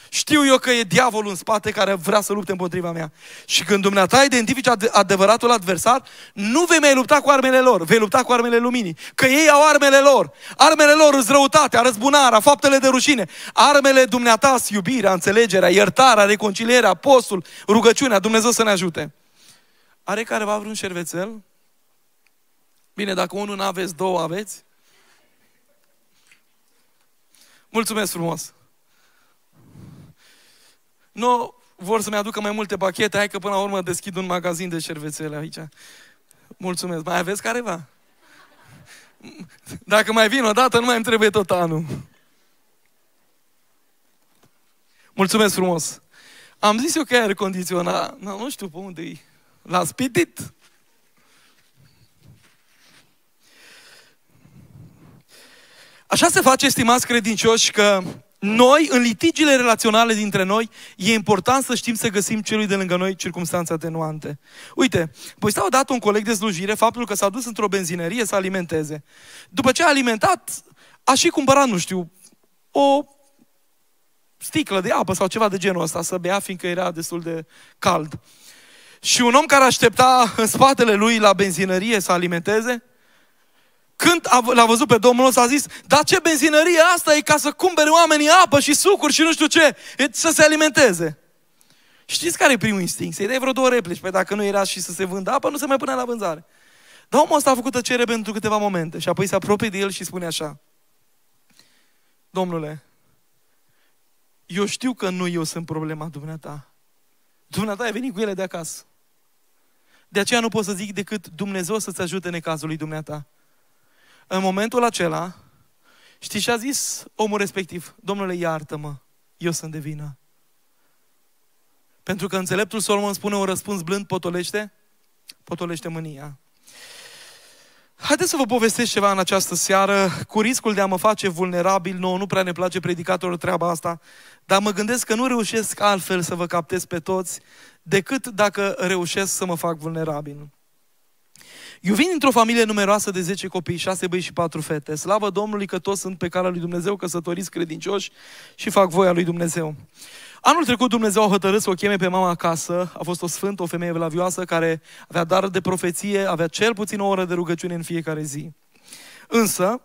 Știu eu că e diavolul în spate care vrea să lupte împotriva mea. Și când dumneata identifici adevăratul adversar, nu vei mai lupta cu armele lor, vei lupta cu armele luminii. Că ei au armele lor. Armele lor sunt răutatea, răzbunarea, faptele de rușine. Armele dumneata iubirea, înțelegerea, iertarea, reconcilierea, postul, rugăciunea. Dumnezeu să ne ajute. Are careva vreun șervețel? Bine, dacă unul nu aveți, două aveți. Mulțumesc frumos! Nu vor să-mi aducă mai multe pachete, hai că până la urmă deschid un magazin de șervețele aici. Mulțumesc. Mai aveți careva? Dacă mai vin o dată, nu mai îmi trebuie tot anul. Mulțumesc frumos. Am zis eu că e aer condiționat. Nu, nu știu pe unde e. L-a spitit. Așa se face, stimați credincioși, că noi, în litigiile relaționale dintre noi, e important să știm să găsim celui de lângă noi circunstanțe atenuante. Uite, păi stau dat un coleg de slujire faptul că s-a dus într-o benzinerie să alimenteze. După ce a alimentat, a și cumpărat, nu știu, o sticlă de apă sau ceva de genul ăsta să bea, fiindcă era destul de cald. Și un om care aștepta în spatele lui la benzinărie să alimenteze, când l-a văzut pe Domnul ăsta, a zis, dar ce benzinărie asta e ca să cumpere oamenii apă și sucuri și nu știu ce, e să se alimenteze. Știți care e primul instinct? Să-i dai vreo două replici. Păi dacă nu era și să se vândă apă, nu se mai punea la vânzare. Dar omul ăsta a făcut tăcere pentru câteva momente și apoi se apropie de el și spune așa. Domnule, eu știu că nu eu sunt problema dumneata. Dumneata ai venit cu ele de acasă. De aceea nu pot să zic decât Dumnezeu să-ți ajute în cazul lui dumneata. În momentul acela, știi ce a zis omul respectiv? Domnule, iartă-mă, eu sunt de vină. Pentru că înțeleptul Solomon spune un răspuns blând potolește, potolește mânia. Haideți să vă povestesc ceva în această seară, cu riscul de a mă face vulnerabil, nouă nu prea ne place predicatorul treaba asta, dar mă gândesc că nu reușesc altfel să vă captez pe toți, decât dacă reușesc să mă fac vulnerabil. Eu vin dintr-o familie numeroasă de 10 copii, 6 băi și 4 fete. Slavă Domnului că toți sunt pe calea lui Dumnezeu, căsătoriți credincioși și fac voia lui Dumnezeu. Anul trecut Dumnezeu a hotărât să o cheme pe mama acasă. A fost o sfântă, o femeie vlavioasă care avea dar de profeție, avea cel puțin o oră de rugăciune în fiecare zi. Însă,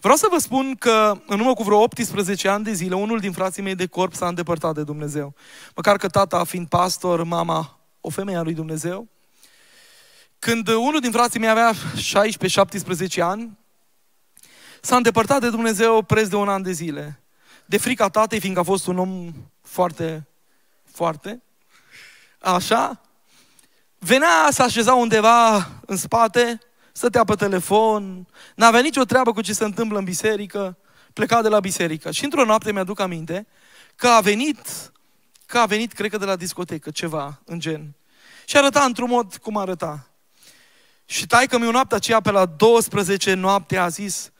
vreau să vă spun că în urmă cu vreo 18 ani de zile, unul din frații mei de corp s-a îndepărtat de Dumnezeu. Măcar că tata fiind pastor, mama o femeie a lui Dumnezeu. Când unul din frații mei avea 16-17 ani, s-a îndepărtat de Dumnezeu preț de un an de zile. De frica tatei, fiindcă a fost un om foarte, foarte, așa, venea să așeza undeva în spate, stătea pe telefon, n-avea nicio treabă cu ce se întâmplă în biserică, pleca de la biserică. Și într-o noapte mi-aduc aminte că a venit, că a venit, cred că de la discotecă, ceva în gen. Și arăta într-un mod cum arăta. Și taică mi o noapte aceea pe la 12 noapte a zis,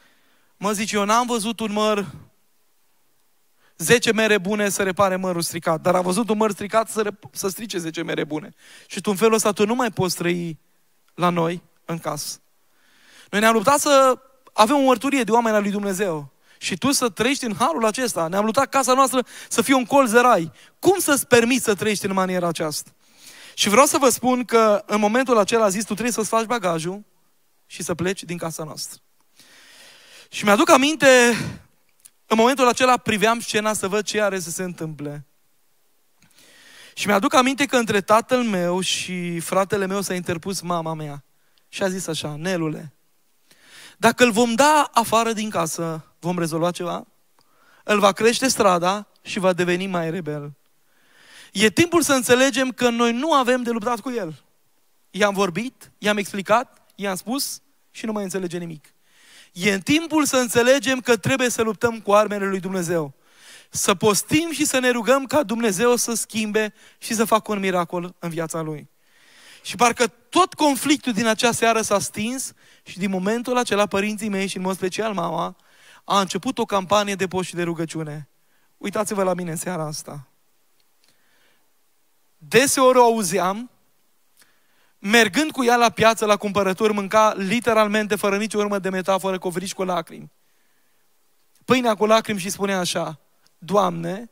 mă zice, eu n-am văzut un măr 10 mere bune să repare mărul stricat, dar a văzut un măr stricat să, rep- să strice 10 mere bune. Și tu în felul ăsta tu nu mai poți trăi la noi, în casă. Noi ne-am luptat să avem o mărturie de oameni al lui Dumnezeu. Și tu să trăiești în harul acesta. Ne-am luptat casa noastră să fie un colț de rai. Cum să-ți permiți să trăiești în maniera aceasta? Și vreau să vă spun că în momentul acela a zis, tu trebuie să-ți faci bagajul și să pleci din casa noastră. Și mi-aduc aminte, în momentul acela priveam scena să văd ce are să se întâmple. Și mi-aduc aminte că între tatăl meu și fratele meu s-a interpus mama mea. Și a zis așa, Nelule, dacă îl vom da afară din casă, vom rezolva ceva? Îl va crește strada și va deveni mai rebel. E timpul să înțelegem că noi nu avem de luptat cu el. I-am vorbit, i-am explicat, i-am spus și nu mai înțelege nimic. E în timpul să înțelegem că trebuie să luptăm cu armele lui Dumnezeu. Să postim și să ne rugăm ca Dumnezeu să schimbe și să facă un miracol în viața lui. Și parcă tot conflictul din acea seară s-a stins și din momentul acela părinții mei și în mod special mama a început o campanie de post și de rugăciune. Uitați-vă la mine în seara asta. Deseori o auzeam, mergând cu ea la piață, la cumpărături, mânca literalmente, fără nicio urmă de metaforă, covrici cu lacrimi. Pâinea cu lacrimi și spunea așa, Doamne,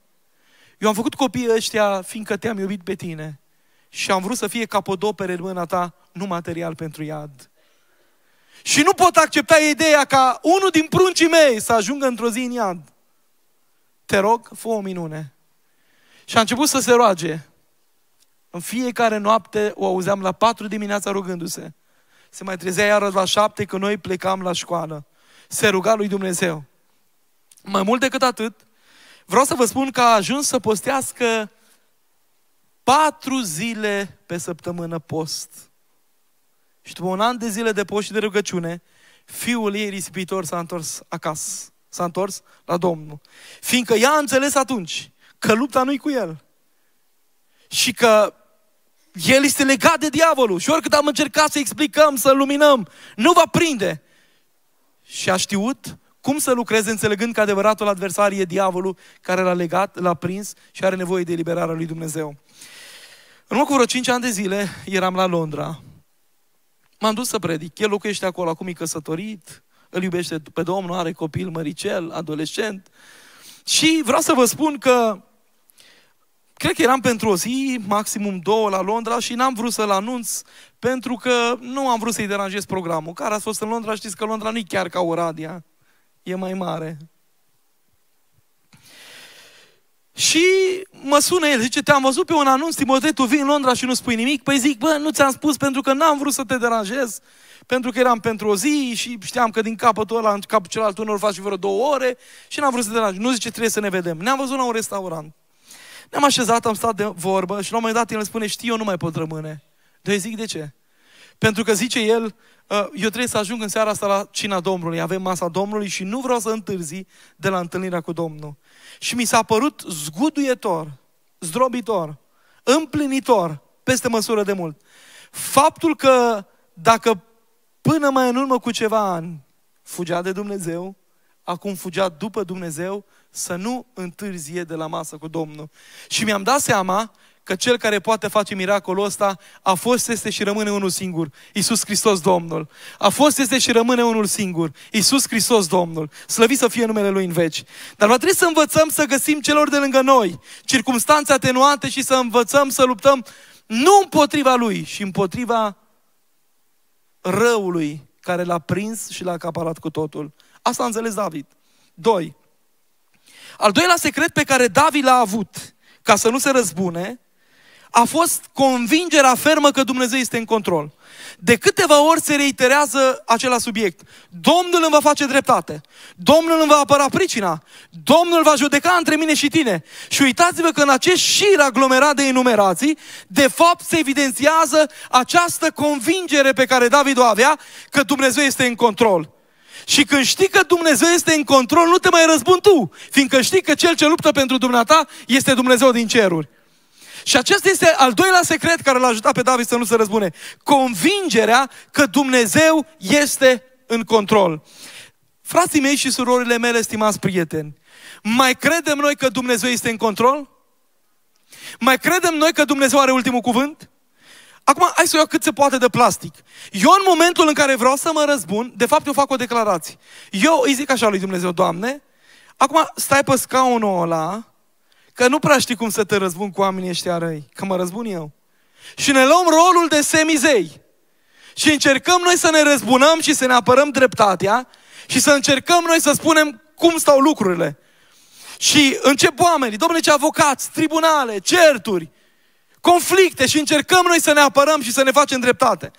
eu am făcut copiii ăștia fiindcă te-am iubit pe tine și am vrut să fie capodopere în mâna ta, nu material pentru iad. Și nu pot accepta ideea ca unul din pruncii mei să ajungă într-o zi în iad. Te rog, fă o minune. Și a început să se roage. În fiecare noapte o auzeam la patru dimineața rugându-se. Se mai trezea iară la șapte când noi plecam la școală. Se ruga lui Dumnezeu. Mai mult decât atât, vreau să vă spun că a ajuns să postească patru zile pe săptămână post. Și după un an de zile de post și de rugăciune, fiul ei risipitor s-a întors acasă. S-a întors la Domnul. Fiindcă ea a înțeles atunci că lupta nu-i cu el. Și că el este legat de diavolul și oricât am încercat să explicăm, să luminăm, nu va prinde. Și a știut cum să lucreze înțelegând că adevăratul adversar e diavolul care l-a legat, l-a prins și are nevoie de eliberarea lui Dumnezeu. În urmă cu vreo 5 ani de zile eram la Londra. M-am dus să predic. El locuiește acolo, acum e căsătorit, îl iubește pe Domnul, are copil măricel, adolescent. Și vreau să vă spun că cred că eram pentru o zi, maximum două la Londra și n-am vrut să-l anunț pentru că nu am vrut să-i deranjez programul. Care a fost în Londra, știți că Londra nu e chiar ca Oradea, e mai mare. Și mă sună el, zice, te-am văzut pe un anunț, Timotei, tu vii în Londra și nu spui nimic? Păi zic, bă, nu ți-am spus pentru că n-am vrut să te deranjez, pentru că eram pentru o zi și știam că din capătul ăla în capul celălalt unor faci vreo două ore și n-am vrut să te deranjez. Nu zice, trebuie să ne vedem. Ne-am văzut la un restaurant. Ne-am așezat, am stat de vorbă și la un moment dat el îmi spune, știi, eu nu mai pot rămâne. De zic, de ce? Pentru că zice el, ă, eu trebuie să ajung în seara asta la cina Domnului, avem masa Domnului și nu vreau să întârzi de la întâlnirea cu Domnul. Și mi s-a părut zguduietor, zdrobitor, împlinitor, peste măsură de mult. Faptul că dacă până mai în urmă cu ceva ani fugea de Dumnezeu, acum fugea după Dumnezeu, să nu întârzie de la masă cu Domnul. Și mi-am dat seama că cel care poate face miracolul ăsta a fost, este și rămâne unul singur, Iisus Hristos Domnul. A fost, este și rămâne unul singur, Iisus Hristos Domnul. Slăvit să fie numele Lui în veci. Dar va trebui să învățăm să găsim celor de lângă noi circumstanțe atenuante și să învățăm să luptăm nu împotriva Lui, și împotriva răului care l-a prins și l-a acaparat cu totul. Asta a înțeles David. Doi. Al doilea secret pe care David l-a avut ca să nu se răzbune a fost convingerea fermă că Dumnezeu este în control. De câteva ori se reiterează acela subiect. Domnul îmi va face dreptate. Domnul îmi va apăra pricina. Domnul va judeca între mine și tine. Și uitați-vă că în acest șir aglomerat de enumerații, de fapt se evidențiază această convingere pe care David o avea că Dumnezeu este în control. Și când știi că Dumnezeu este în control, nu te mai răzbun tu, fiindcă știi că Cel ce luptă pentru dumneata este Dumnezeu din ceruri. Și acesta este al doilea secret care l-a ajutat pe David să nu se răzbune. Convingerea că Dumnezeu este în control. Frații mei și surorile mele, stimați prieteni, mai credem noi că Dumnezeu este în control? Mai credem noi că Dumnezeu are ultimul cuvânt? Acum, hai să iau cât se poate de plastic. Eu în momentul în care vreau să mă răzbun, de fapt eu fac o declarație. Eu îi zic așa lui Dumnezeu, Doamne, acum stai pe scaunul ăla, că nu prea știi cum să te răzbun cu oamenii ăștia răi, că mă răzbun eu. Și ne luăm rolul de semizei. Și încercăm noi să ne răzbunăm și să ne apărăm dreptatea și să încercăm noi să spunem cum stau lucrurile. Și încep oamenii, domnule, ce avocați, tribunale, certuri, conflicte și încercăm noi să ne apărăm și să ne facem dreptate.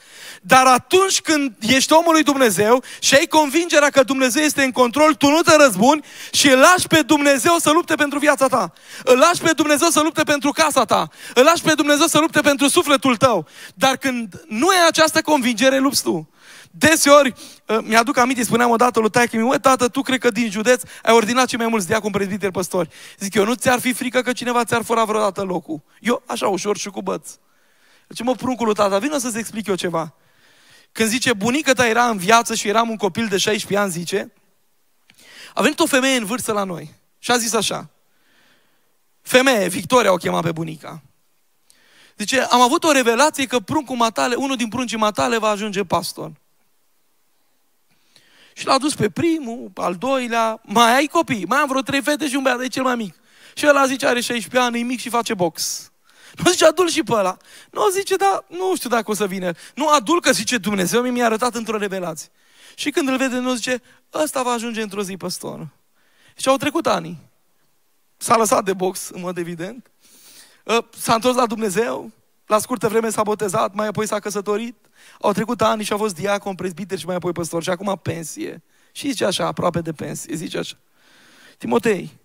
Dar atunci când ești omul lui Dumnezeu și ai convingerea că Dumnezeu este în control, tu nu te răzbuni și îl lași pe Dumnezeu să lupte pentru viața ta. Îl lași pe Dumnezeu să lupte pentru casa ta. Îl lași pe Dumnezeu să lupte pentru sufletul tău. Dar când nu e această convingere, lupți tu. Deseori, uh, mi-aduc aminte, spuneam odată lui taică mi tată, tu cred că din județ ai ordinat cei mai mulți diaconi, prezbiteri, păstori. Zic eu, nu ți-ar fi frică că cineva ți-ar fura vreodată locul? Eu, așa, ușor și cu băț. Deci mă, pruncul lui tata, vină să-ți explic eu ceva. Când zice, bunica ta era în viață și eram un copil de 16 ani, zice, a venit o femeie în vârstă la noi și a zis așa, femeie, Victoria o chema pe bunica. Zice, am avut o revelație că pruncul matale, unul din pruncii matale va ajunge pastor. Și l-a dus pe primul, al doilea, mai ai copii, mai am vreo trei fete și un băiat, de cel mai mic. Și ăla zice, are 16 ani, e mic și face box. *laughs* Nu zice adul și pe ăla. Nu zice, da, nu știu dacă o să vină. Nu adul că zice Dumnezeu, mi-a arătat într-o revelație. Și când îl vede, nu zice, ăsta va ajunge într-o zi păstor. Și au trecut ani. S-a lăsat de box, în mod evident. Ă, s-a întors la Dumnezeu, la scurtă vreme s-a botezat, mai apoi s-a căsătorit. Au trecut ani și a fost diacon, prezbiter și mai apoi păstor. Și acum pensie. Și zice așa, aproape de pensie, zice așa. Timotei,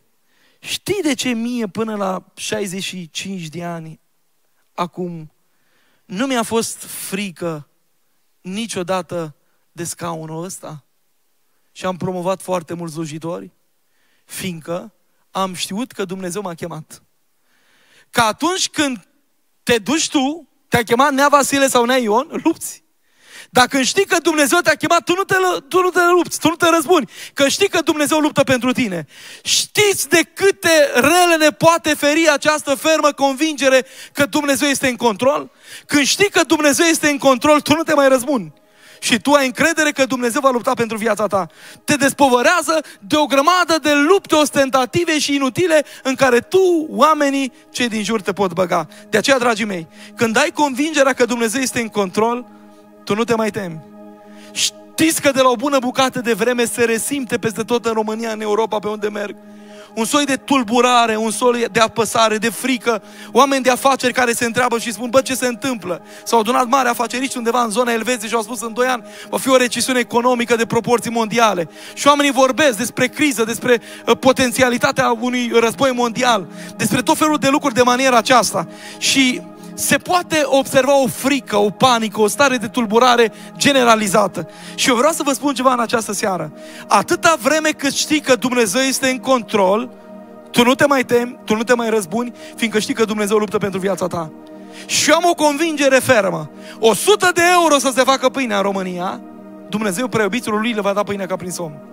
știi de ce mie până la 65 de ani, acum, nu mi-a fost frică niciodată de scaunul ăsta? Și am promovat foarte mulți slujitori? Fiindcă am știut că Dumnezeu m-a chemat. Că atunci când te duci tu, te-a chemat Nea Vasile sau Nea Ion, lupți. Dacă știi că Dumnezeu te-a chemat, tu nu, te, tu nu te lupți, tu nu te răzbuni. Că știi că Dumnezeu luptă pentru tine. Știți de câte rele ne poate feri această fermă convingere că Dumnezeu este în control? Când știi că Dumnezeu este în control, tu nu te mai răzbuni. Și tu ai încredere că Dumnezeu va lupta pentru viața ta. Te despovărează de o grămadă de lupte ostentative și inutile în care tu, oamenii, cei din jur te pot băga. De aceea, dragii mei, când ai convingerea că Dumnezeu este în control, tu nu te mai temi. Știți că de la o bună bucată de vreme se resimte peste tot în România, în Europa, pe unde merg un soi de tulburare, un soi de apăsare, de frică, oameni de afaceri care se întreabă și spun, bă, ce se întâmplă? S-au adunat mari afaceriști undeva în zona Elveției și au spus în 2 ani va fi o recesiune economică de proporții mondiale. Și oamenii vorbesc despre criză, despre uh, potențialitatea unui război mondial, despre tot felul de lucruri de maniera aceasta. Și se poate observa o frică, o panică, o stare de tulburare generalizată. Și eu vreau să vă spun ceva în această seară. Atâta vreme cât știi că Dumnezeu este în control, tu nu te mai temi, tu nu te mai răzbuni, fiindcă știi că Dumnezeu luptă pentru viața ta. Și eu am o convingere fermă. 100 de euro să se facă pâine în România, Dumnezeu preobiților lui le va da pâine ca prin somn.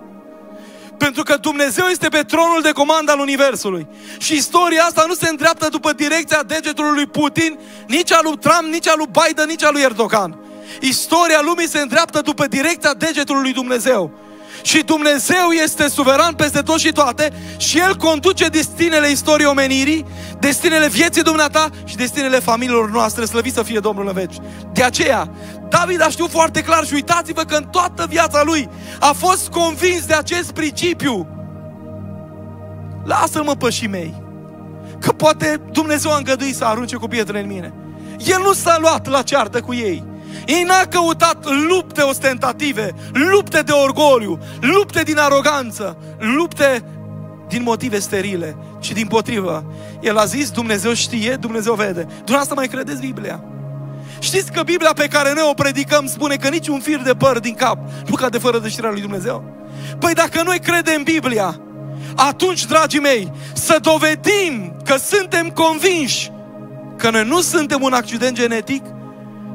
Pentru că Dumnezeu este pe tronul de comandă al Universului. Și istoria asta nu se îndreaptă după direcția degetului lui Putin, nici a lui Trump, nici a lui Biden, nici a lui Erdogan. Istoria lumii se îndreaptă după direcția degetului lui Dumnezeu. Și Dumnezeu este suveran peste tot și toate și El conduce destinele istoriei omenirii, destinele vieții dumneata și destinele familiilor noastre, slăvit să fie Domnul în veci. De aceea, David a știut foarte clar și uitați-vă că în toată viața lui a fost convins de acest principiu. Lasă-mă pășii mei, că poate Dumnezeu a îngăduit să arunce cu pietre în mine. El nu s-a luat la ceartă cu ei. Ei n-a căutat lupte ostentative, lupte de orgoliu, lupte din aroganță, lupte din motive sterile, ci din potrivă. El a zis, Dumnezeu știe, Dumnezeu vede. Dumneavoastră mai credeți Biblia? Știți că Biblia pe care noi o predicăm spune că niciun fir de păr din cap nu cade fără dăștirea lui Dumnezeu? Păi dacă noi credem Biblia, atunci, dragii mei, să dovedim că suntem convinși că noi nu suntem un accident genetic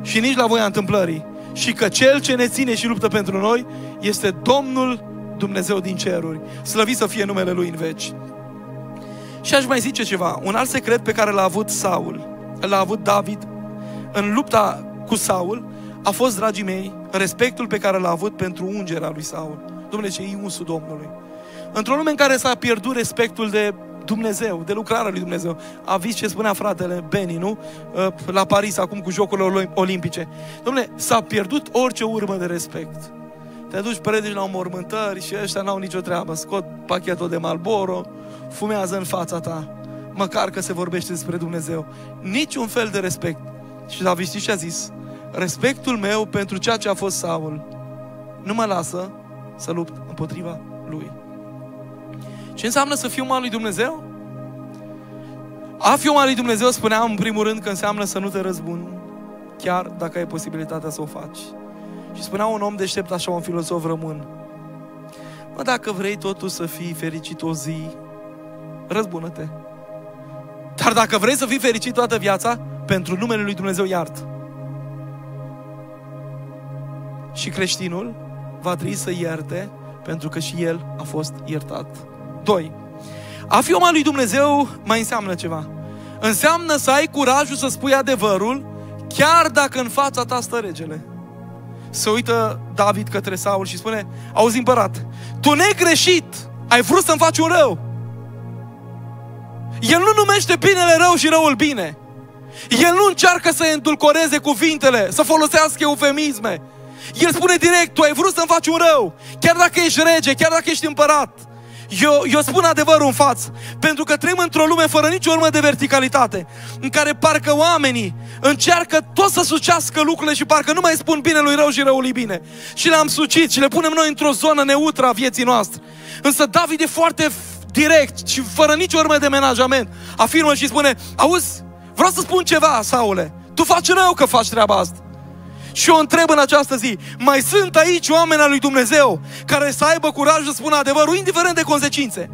și nici la voia întâmplării și că Cel ce ne ține și luptă pentru noi este Domnul Dumnezeu din ceruri. Slăvit să fie numele Lui în veci. Și aș mai zice ceva. Un alt secret pe care l-a avut Saul, l-a avut David în lupta cu Saul, a fost, dragii mei, respectul pe care l-a avut pentru ungerea lui Saul. Domnule, ce e unsul Domnului. Într-o lume în care s-a pierdut respectul de Dumnezeu, de lucrarea lui Dumnezeu. A vist ce spunea fratele Beni, nu? Uh, la Paris, acum cu Jocurile Olimpice. Domnule, s-a pierdut orice urmă de respect. Te duci, predici la mormântări și ăștia n-au nicio treabă. Scot pachetul de Malboro, fumează în fața ta. Măcar că se vorbește despre Dumnezeu. Niciun fel de respect. Și David știți ce a zis? Respectul meu pentru ceea ce a fost Saul nu mă lasă să lupt împotriva lui. Ce înseamnă să fiu al lui Dumnezeu? A fi om al lui Dumnezeu, spuneam în primul rând că înseamnă să nu te răzbuni, chiar dacă ai posibilitatea să o faci. Și spunea un om deștept, așa un filozof român, mă, dacă vrei totul să fii fericit o zi, răzbună-te. Dar dacă vrei să fii fericit toată viața, pentru numele lui Dumnezeu iart. Și creștinul va trebui să ierte pentru că și el a fost iertat. 2. A fi om al lui Dumnezeu mai înseamnă ceva. Înseamnă să ai curajul să spui adevărul, chiar dacă în fața ta stă regele. Se uită David către Saul și spune, auzi împărat, tu negreșit ai vrut să-mi faci un rău. El nu numește binele rău și răul bine. El nu încearcă să îndulcoreze cuvintele, să folosească eufemisme. El spune direct, tu ai vrut să-mi faci un rău, chiar dacă ești rege, chiar dacă ești împărat. Eu, eu spun adevărul în față, pentru că trăim într-o lume fără nicio urmă de verticalitate, în care parcă oamenii încearcă tot să sucească lucrurile și parcă nu mai spun bine lui rău și răului bine. Și le-am sucit și le punem noi într-o zonă neutră a vieții noastre. Însă David e foarte direct și fără nicio urmă de menajament. Afirmă și spune, auzi, vreau să spun ceva, Saule, tu faci rău că faci treaba asta. Și eu întreb în această zi, mai sunt aici oameni al lui Dumnezeu care să aibă curaj să spună adevărul, indiferent de consecințe.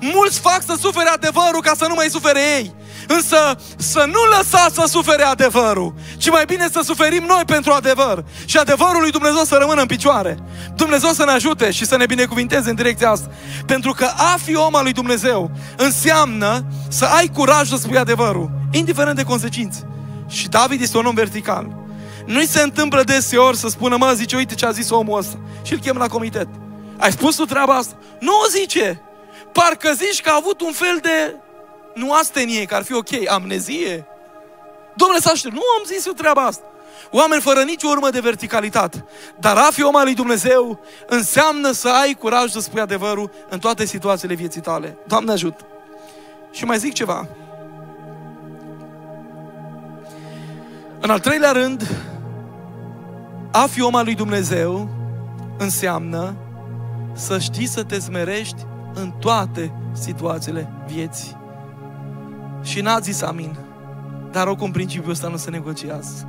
Mulți fac să sufere adevărul ca să nu mai sufere ei. Însă să nu lăsa să sufere adevărul, ci mai bine să suferim noi pentru adevăr. Și adevărul lui Dumnezeu să rămână în picioare. Dumnezeu să ne ajute și să ne binecuvinteze în direcția asta. Pentru că a fi om al lui Dumnezeu înseamnă să ai curaj să spui adevărul, indiferent de consecințe. Și David este un om vertical. Nu-i se întâmplă deseori să spună, mă, zice, uite ce a zis omul ăsta. Și îl chem la comitet. Ai spus tu treaba asta? Nu o zice. Parcă zici că a avut un fel de nu astenie, că ar fi ok, amnezie. Domnule, să nu am zis eu treaba asta. Oameni fără nicio urmă de verticalitate. Dar a fi om al lui Dumnezeu înseamnă să ai curaj să spui adevărul în toate situațiile vieții tale. Doamne ajută! Și mai zic ceva. În al treilea rând, a fi om al lui Dumnezeu înseamnă să știi să te smerești în toate situațiile vieții. Și n-a zis amin. Dar oricum principiul ăsta nu se negociază.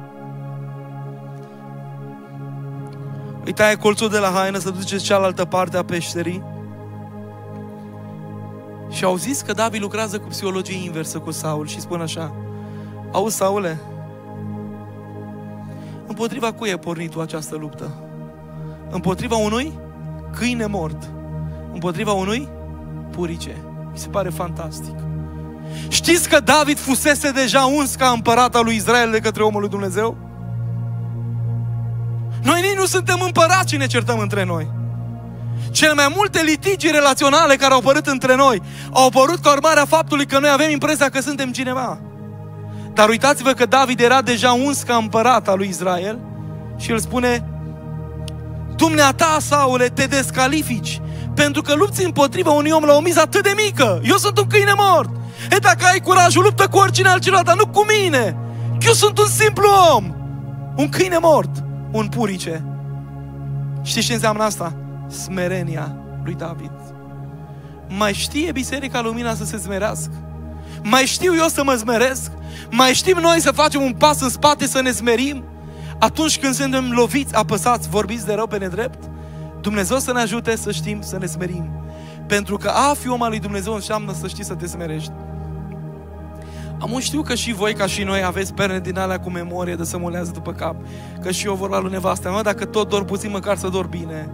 Îi taie colțul de la haină să duce cealaltă parte a peșterii. Și au zis că David lucrează cu psihologie inversă cu Saul și spun așa. Auzi, Saule, împotriva cui e pornit tu această luptă? Împotriva unui câine mort. Împotriva unui purice. Mi se pare fantastic. Știți că David fusese deja uns ca împărat al lui Israel de către omul lui Dumnezeu? Noi nici nu suntem împărați și ne certăm între noi. Cele mai multe litigii relaționale care au apărut între noi au apărut ca urmare a faptului că noi avem impresia că suntem cineva. Dar uitați-vă că David era deja uns ca împărat al lui Israel și îl spune Dumneata, Saule, te descalifici pentru că lupți împotriva unui om la o miză atât de mică. Eu sunt un câine mort. E dacă ai curajul, luptă cu oricine altcineva, dar nu cu mine. Eu sunt un simplu om. Un câine mort. Un purice. Știți ce înseamnă asta? Smerenia lui David. Mai știe Biserica Lumina să se smerească? Mai știu eu să mă smeresc? Mai știm noi să facem un pas în spate să ne smerim? Atunci când suntem loviți, apăsați, vorbiți de rău pe nedrept? Dumnezeu să ne ajute să știm să ne smerim. Pentru că a fi om al lui Dumnezeu înseamnă să știi să te smerești. Am știu că și voi, ca și noi, aveți perne din alea cu memorie de să mulează după cap. Că și eu vor la lui nevastă, mă, dacă tot dor puțin, măcar să dor bine.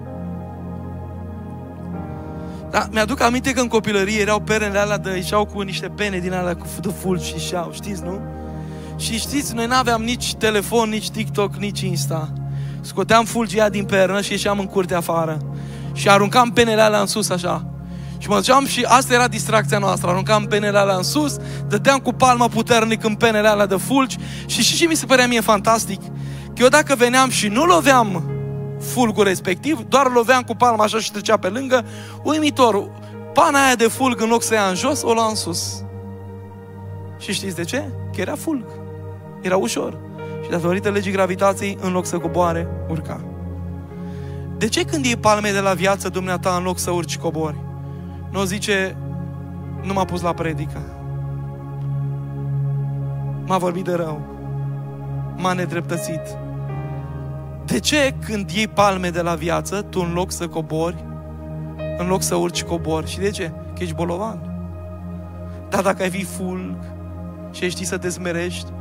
Da, mi-aduc aminte că în copilărie erau pernele alea de ieșeau cu niște pene din alea cu de fulgi și ieșeau, știți, nu? Și știți, noi n-aveam nici telefon, nici TikTok, nici Insta. Scoteam fulgia din pernă și ieșeam în curte afară. Și aruncam penele alea în sus așa. Și mă duceam și asta era distracția noastră. Aruncam penele alea în sus, dădeam cu palma puternic în penele alea de fulgi și și, și mi se părea mie fantastic că eu dacă veneam și nu loveam fulgul respectiv, doar loveam cu palma așa și trecea pe lângă, uimitor, pana aia de fulg în loc să ia în jos, o lua în sus. Și știți de ce? Că era fulg. Era ușor. Și datorită legii gravitației, în loc să coboare, urca. De ce când iei palme de la viață, dumneata, în loc să urci, cobori? Nu zice, nu m-a pus la predică. M-a vorbit de rău. M-a nedreptățit. De ce când iei palme de la viață, tu în loc să cobori, în loc să urci, cobori? Și de ce? Că ești bolovan. Dar dacă ai fi fulg și știi să te smerești,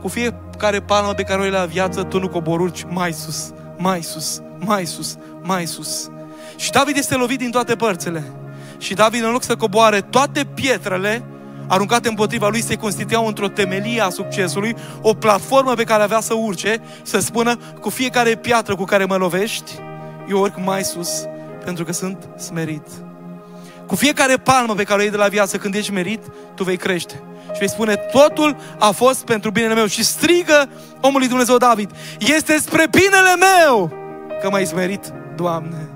cu fiecare palmă pe care o ai la viață, tu nu coborurci mai sus, mai sus, mai sus, mai sus. Și David este lovit din toate părțile. Și David, în loc să coboare toate pietrele aruncate împotriva lui, se constituiau într-o temelie a succesului, o platformă pe care avea să urce, să spună, cu fiecare piatră cu care mă lovești, eu urc mai sus, pentru că sunt smerit. Cu fiecare palmă pe care o iei de la viață când ești merit, tu vei crește. Și vei spune, totul a fost pentru binele meu. Și strigă omului Dumnezeu David, este spre binele meu că m-ai smerit, Doamne.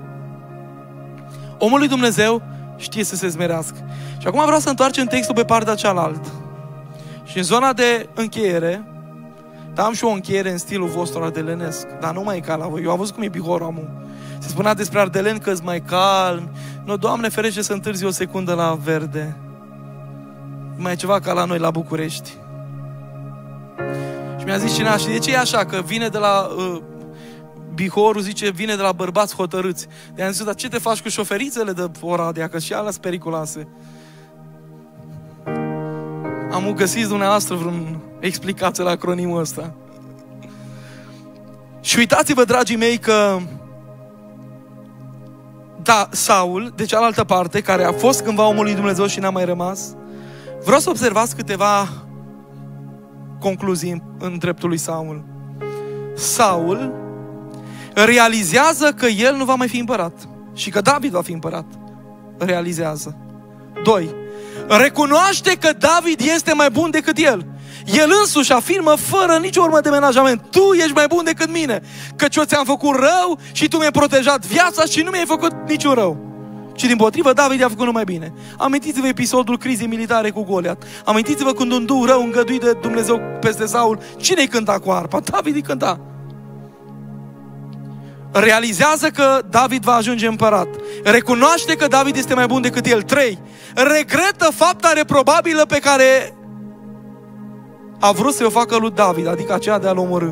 Omul lui Dumnezeu știe să se smerească. Și acum vreau să întoarcem textul pe partea cealaltă. Și în zona de încheiere, dar am și o încheiere în stilul vostru ardelenesc, dar nu mai e ca la voi. Eu am văzut cum e bihorul amu. Se spunea despre ardelen că mai calm. Nu, Doamne ferește să întârzi o secundă la verde. Mai e ceva ca la noi la București. Și mi-a zis cineva, și de ce e așa? Că vine de la uh, Bihorul zice, vine de la bărbați hotărâți. De am zis, dar ce te faci cu șoferițele de Oradea? Că și alea sunt periculoase. Am găsit dumneavoastră vreun explicație la acronimul ăsta. Și uitați-vă, dragii mei, că da, Saul, de cealaltă parte, care a fost cândva omul lui Dumnezeu și n-a mai rămas, vreau să observați câteva concluzii în dreptul lui Saul. Saul realizează că el nu va mai fi împărat și că David va fi împărat. Realizează. 2. Recunoaște că David este mai bun decât el. El însuși afirmă fără nicio urmă de menajament. Tu ești mai bun decât mine. Căci eu ți-am făcut rău și tu mi-ai protejat viața și nu mi-ai făcut niciun rău. Și din potrivă, David a făcut numai bine. Amintiți-vă episodul crizei militare cu Goliat. Amintiți-vă când un duh rău îngăduit de Dumnezeu peste Saul. Cine-i cânta cu arpa? David îi cânta. Realizează că David va ajunge împărat. Recunoaște că David este mai bun decât el. 3. Regretă fapta reprobabilă pe care a vrut să o facă lui David, adică aceea de a-l omorâ.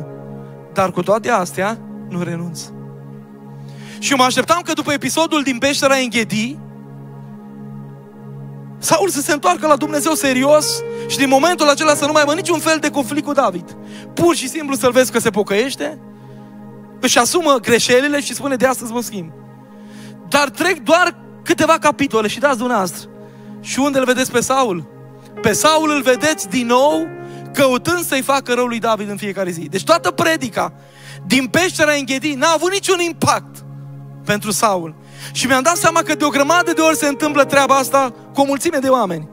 Dar cu toate astea, nu renunță. Și mă așteptam că după episodul din peștera Enghedi, Saul să se întoarcă la Dumnezeu serios și din momentul acela să nu mai aibă niciun fel de conflict cu David. Pur și simplu să-l vezi că se pocăiește, își asumă greșelile și spune de astăzi mă schimb. Dar trec doar câteva capitole și dați dumneavoastră. Și unde îl vedeți pe Saul? Pe Saul îl vedeți din nou căutând să-i facă rău lui David în fiecare zi. Deci toată predica din peștera Enghedi n-a avut niciun impact pentru Saul. Și mi-am dat seama că de o grămadă de ori se întâmplă treaba asta cu o mulțime de oameni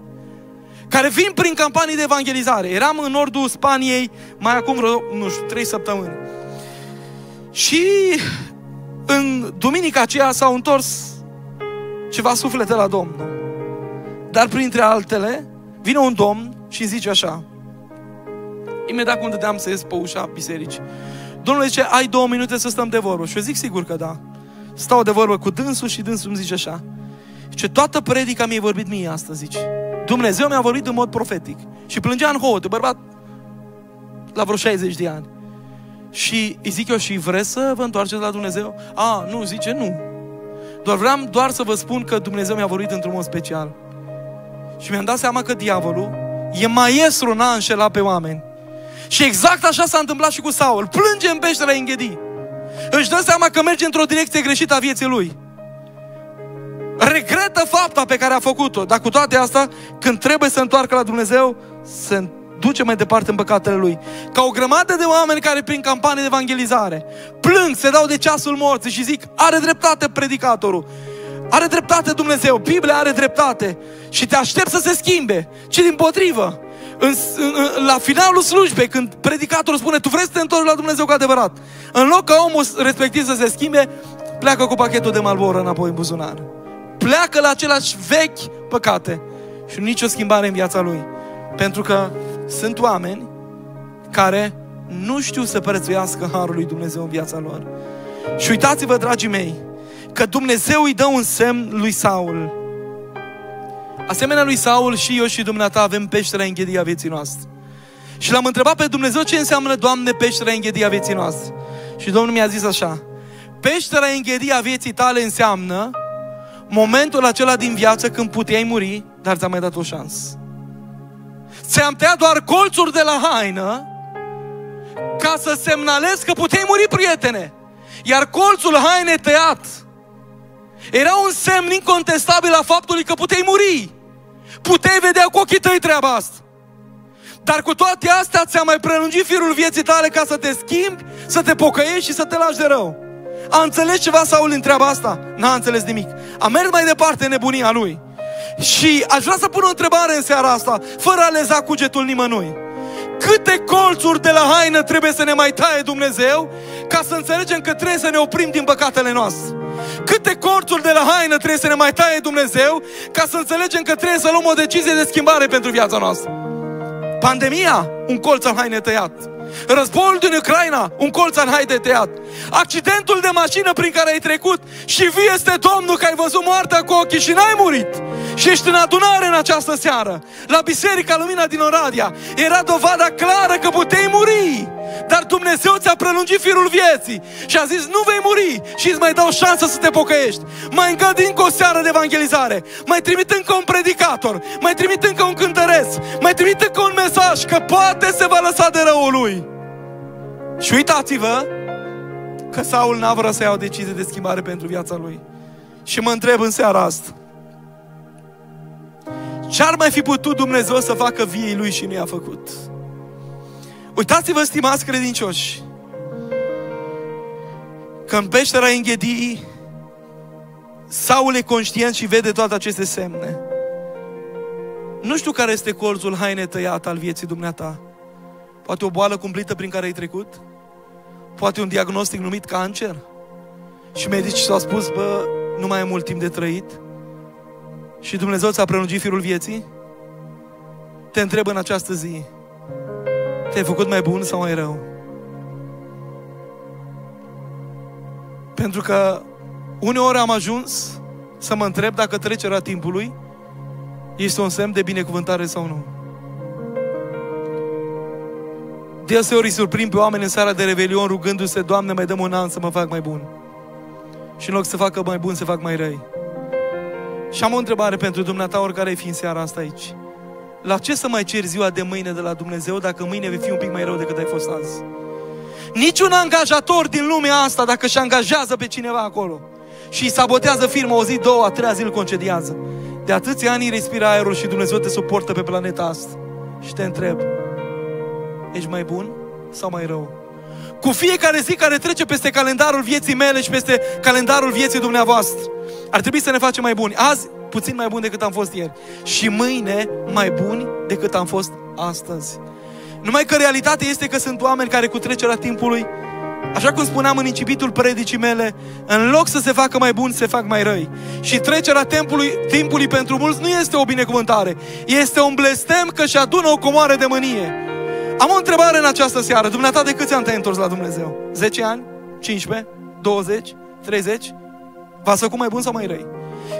care vin prin campanii de evangelizare. Eram în nordul Spaniei mai acum vreo, nu știu, trei săptămâni. Și în duminica aceea s-au întors ceva suflete la Domnul. Dar printre altele, vine un domn și zice așa, imediat când dădeam să ies pe ușa bisericii, Domnul zice, ai două minute să stăm de vorbă. Și eu zic sigur că da. Stau de vorbă cu dânsul și dânsul îmi zice așa. Ce toată predica mi-a vorbit mie astăzi, zice. Dumnezeu mi-a vorbit în mod profetic. Și plângea în hote, bărbat la vreo 60 de ani. Și îi zic eu, și vreți să vă întoarceți la Dumnezeu? A, nu, zice, nu. Doar vreau doar să vă spun că Dumnezeu mi-a vorbit într-un mod special. Și mi-am dat seama că diavolul e maestru în a înșela pe oameni. Și exact așa s-a întâmplat și cu Saul. Plânge în peștera Înghedi. Își dă seama că merge într-o direcție greșită a vieții lui. Regretă fapta pe care a făcut-o. Dar cu toate astea, când trebuie să întoarcă la Dumnezeu, se duce mai departe în păcatele lui. Ca o grămadă de oameni care prin campanii de evangelizare plâng, se dau de ceasul morții și zic, are dreptate predicatorul. Are dreptate Dumnezeu, Biblia are dreptate și te aștept să se schimbe, ci din potrivă. În, în, la finalul slujbei, când predicatorul spune, tu vrei să te întorci la Dumnezeu cu adevărat, în loc ca omul respectiv să se schimbe, pleacă cu pachetul de Malboro înapoi în buzunar. Pleacă la același vechi păcate și nicio schimbare în viața lui. Pentru că sunt oameni care nu știu să prețuiască Harul lui Dumnezeu în viața lor. Și uitați-vă, dragii mei, că Dumnezeu îi dă un semn lui Saul. Asemenea lui Saul și eu și dumneata avem peștera înghedia vieții noastre. Și l-am întrebat pe Dumnezeu ce înseamnă, Doamne, peștera înghedia vieții noastre. Și Domnul mi-a zis așa, peștera înghedia vieții tale înseamnă momentul acela din viață când puteai muri, dar ți-am mai dat o șansă. Ți-am tăiat doar colțuri de la haină ca să semnalezi că puteai muri, prietene. Iar colțul hainei tăiat era un semn incontestabil a faptului că puteai muri. Puteai vedea cu ochii tăi treaba asta. Dar cu toate astea ți-a mai prelungit firul vieții tale ca să te schimbi, să te pocăiești și să te lași de rău. A înțeles ceva Saul în treaba asta? N-a înțeles nimic. A mers mai departe în nebunia lui. Și aș vrea să pun o întrebare în seara asta, fără a leza cugetul nimănui. Câte colțuri de la haină trebuie să ne mai taie Dumnezeu ca să înțelegem că trebuie să ne oprim din păcatele noastre? Câte colțuri de la haină trebuie să ne mai taie Dumnezeu ca să înțelegem că trebuie să luăm o decizie de schimbare pentru viața noastră? Pandemia, un colț al haine tăiat. Războiul din Ucraina, un colț în haide tăiat. Accidentul de mașină prin care ai trecut și vie este Domnul că ai văzut moartea cu ochii și n-ai murit. Și ești în adunare în această seară. La Biserica Lumina din Oradea. Era dovada clară că puteai muri. Dar Dumnezeu ți-a prelungit firul vieții și a zis, nu vei muri și îți mai dau șansă să te pocăiești. Mai îngădi încă o seară de evangelizare, mai trimit încă un predicator, mai trimit încă un cântăreț, mai trimit încă un mesaj că poate se va lăsa de răul lui. Și uitați-vă că Saul n-a vrut să ia o decizie de schimbare pentru viața lui. Și mă întreb în seara asta, ce ar mai fi putut Dumnezeu să facă viei lui și nu i-a făcut? Uitați-vă, stimați credincioși, că în peștera Înghedii Saul e conștient și vede toate aceste semne. Nu știu care este colțul haine tăiat al vieții dumneata. Poate o boală cumplită prin care ai trecut? Poate un diagnostic numit cancer? Și medicii s-au spus, bă, nu mai ai mult timp de trăit? Și Dumnezeu ți-a prelungit firul vieții? Te întreb în această zi, te-ai făcut mai bun sau mai rău? Pentru că uneori am ajuns să mă întreb dacă trecerea timpului este un semn de binecuvântare sau nu. Deseori îi surprind pe oameni în seara de revelion rugându-se, Doamne, mai dăm un an să mă fac mai bun. Și în loc să facă mai bun, se fac mai răi. Și am o întrebare pentru dumneata, oricare ai fi în seara asta aici. La ce să mai ceri ziua de mâine de la Dumnezeu dacă mâine vei fi un pic mai rău decât ai fost azi? Niciun angajator din lumea asta, dacă și angajează pe cineva acolo și îi sabotează firma o zi, două, a treia zi îl concediază. De atâția ani respira aerul și Dumnezeu te suportă pe planeta asta. Și te întreb, ești mai bun sau mai rău? Cu fiecare zi care trece peste calendarul vieții mele și peste calendarul vieții dumneavoastră, ar trebui să ne facem mai buni. Azi, puțin mai buni decât am fost ieri. Și mâine, mai buni decât am fost astăzi. Numai că realitatea este că sunt oameni care cu trecerea timpului, așa cum spuneam în incipitul predicii mele, în loc să se facă mai buni, se fac mai răi. Și trecerea timpului, timpului pentru mulți nu este o binecuvântare, este un blestem că și adună o comoară de mânie. Am o întrebare în această seară. Dumneata de câți ani te-ai întors la Dumnezeu? 10 ani? 15? 20? 30? V-ați făcut mai bun sau mai răi?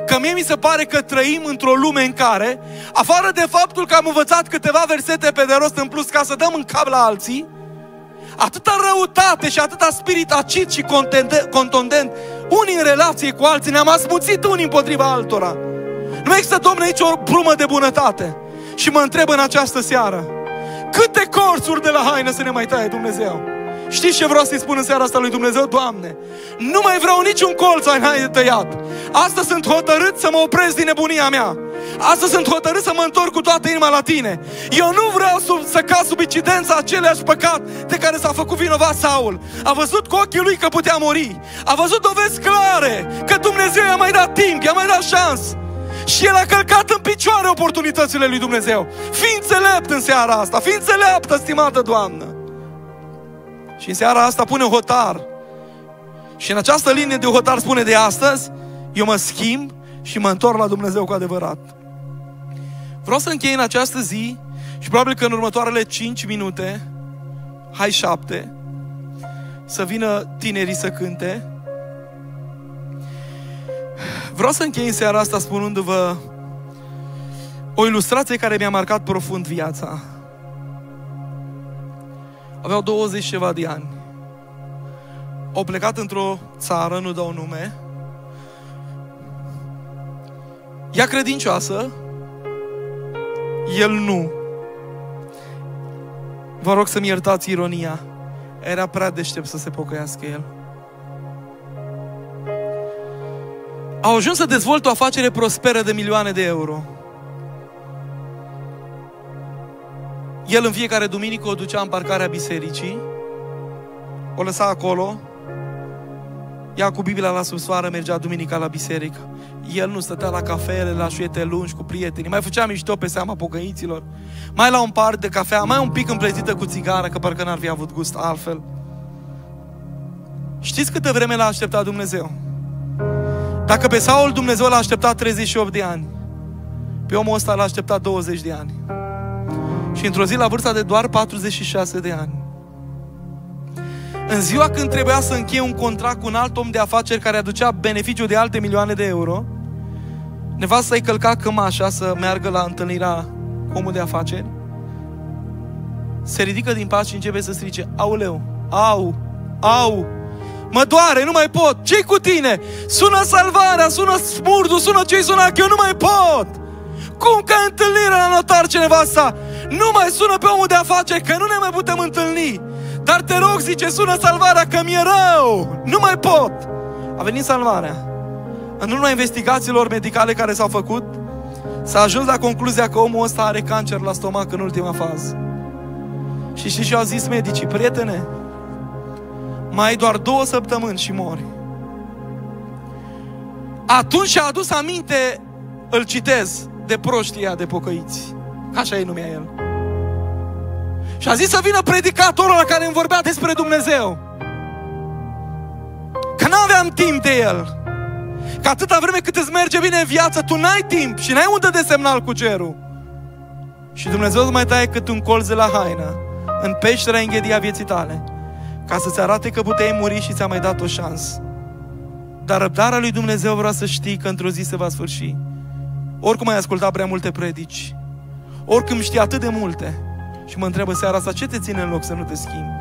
Că mie mi se pare că trăim într-o lume în care, afară de faptul că am învățat câteva versete pe de rost în plus ca să dăm în cap la alții, atâta răutate și atâta spirit acid și contundent, unii în relație cu alții, ne-am asmuțit unii împotriva altora. Nu există, Domnule, nici o brumă de bunătate. Și mă întreb în această seară, câte corțuri de la haină să ne mai taie Dumnezeu? Știți ce vreau să-i spun în seara asta lui Dumnezeu? Doamne, nu mai vreau niciun colț ai haine tăiat. Astăzi sunt hotărât să mă opresc din nebunia mea. Astăzi sunt hotărât să mă întorc cu toată inima la tine. Eu nu vreau sub, să cad sub incidența aceleași păcat de care s-a făcut vinovat Saul. A văzut cu ochii lui că putea muri. A văzut dovezi clare că Dumnezeu i-a mai dat timp, i-a mai dat șans. Și el a călcat în picioare oportunitățile lui Dumnezeu. Fii înțelept în seara asta, fii înțeleaptă, stimată Doamnă. Și în seara asta pune hotar. Și în această linie de hotar spune de astăzi, eu mă schimb și mă întorc la Dumnezeu cu adevărat. Vreau să închei în această zi și probabil că în următoarele 5 minute, hai 7, să vină tinerii să cânte. Vreau să închei în seara asta spunându-vă o ilustrație care mi-a marcat profund viața. Aveau 20 ceva de ani. Au plecat într-o țară, nu dau nume. Ea credincioasă, el nu. Vă rog să-mi iertați ironia. Era prea deștept să se pocăiască el. Au ajuns să dezvolte o afacere prosperă de milioane de euro. El în fiecare duminică o ducea în parcarea bisericii, o lăsa acolo, ea cu Biblia la subsoară mergea duminica la biserică. El nu stătea la cafele, la șuiete lungi cu prietenii, mai făcea mișto pe seama pocăiților, mai la un par de cafea, mai un pic împletită cu țigară, că parcă n-ar fi avut gust altfel. Știți câtă vreme l-a așteptat Dumnezeu? Dacă pe Saul Dumnezeu l-a așteptat 38 de ani, pe omul ăsta l-a așteptat 20 de ani. Și într-o zi, la vârsta de doar 46 de ani, în ziua când trebuia să încheie un contract cu un alt om de afaceri care aducea beneficiu de alte milioane de euro, nevasta îi călca cămașa să meargă la întâlnirea cu omul de afaceri, se ridică din pas și începe să strice, auleu, au, au, mă doare, nu mai pot, ce cu tine? Sună salvarea, sună smurdu, sună ce-i sună, că eu nu mai pot! Cum că întâlnirea la notar cineva asta? Nu mai sună pe omul de afaceri, că nu ne mai putem întâlni. Dar te rog, zice, sună salvarea, că mi-e rău. Nu mai pot. A venit salvarea. În urma investigațiilor medicale care s-au făcut, s-a ajuns la concluzia că omul ăsta are cancer la stomac în ultima fază. Și și și au zis medicii, prietene, mai ai doar două săptămâni și mori. Atunci și-a adus aminte, îl citez, de proștia de pocăiți. Așa e numea el. Și a zis să vină predicatorul la care îmi vorbea despre Dumnezeu. Că nu aveam timp de el. Că atâta vreme cât îți merge bine în viață, tu n-ai timp și n-ai unde de semnal cu cerul. Și Dumnezeu îți mai taie cât un colț de la haină în peștera înghedia vieții tale ca să-ți arate că puteai muri și ți-a mai dat o șansă. Dar răbdarea lui Dumnezeu vrea să știi că într-o zi se va sfârși. Oricum ai ascultat prea multe predici, oricum știi atât de multe și mă întreabă seara asta ce te ține în loc să nu te schimbi.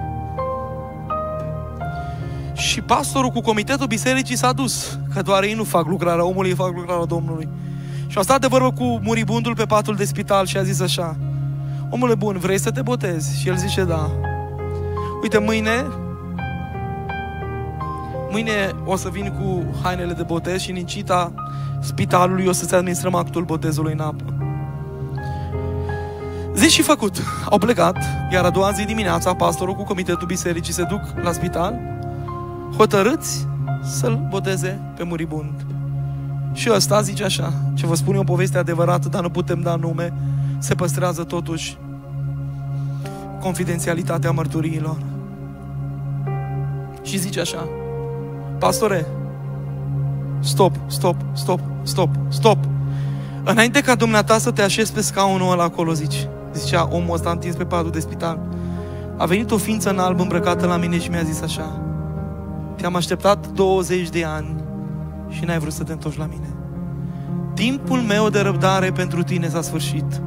Și pastorul cu comitetul bisericii s-a dus, că doar ei nu fac lucrarea omului, fac lucrarea Domnului. Și a stat de vorbă cu muribundul pe patul de spital și a zis așa, omule bun, vrei să te botezi? Și el zice, da. Uite, mâine Mâine o să vin cu hainele de botez și în incita spitalului o să-ți administrăm actul botezului în apă. Zi și făcut. Au plecat, iar a doua zi dimineața, pastorul cu comitetul bisericii se duc la spital, hotărâți să-l boteze pe muribund. Și ăsta zice așa, ce vă spun eu o poveste adevărată, dar nu putem da nume, se păstrează totuși confidențialitatea mărturiilor. Și zice așa, pastore, stop, stop, stop, stop, stop. Înainte ca dumneata să te așezi pe scaunul ăla acolo, zici, zicea omul ăsta întins pe padul de spital, a venit o ființă în alb îmbrăcată la mine și mi-a zis așa, te-am așteptat 20 de ani și n-ai vrut să te întorci la mine. Timpul meu de răbdare pentru tine s-a sfârșit.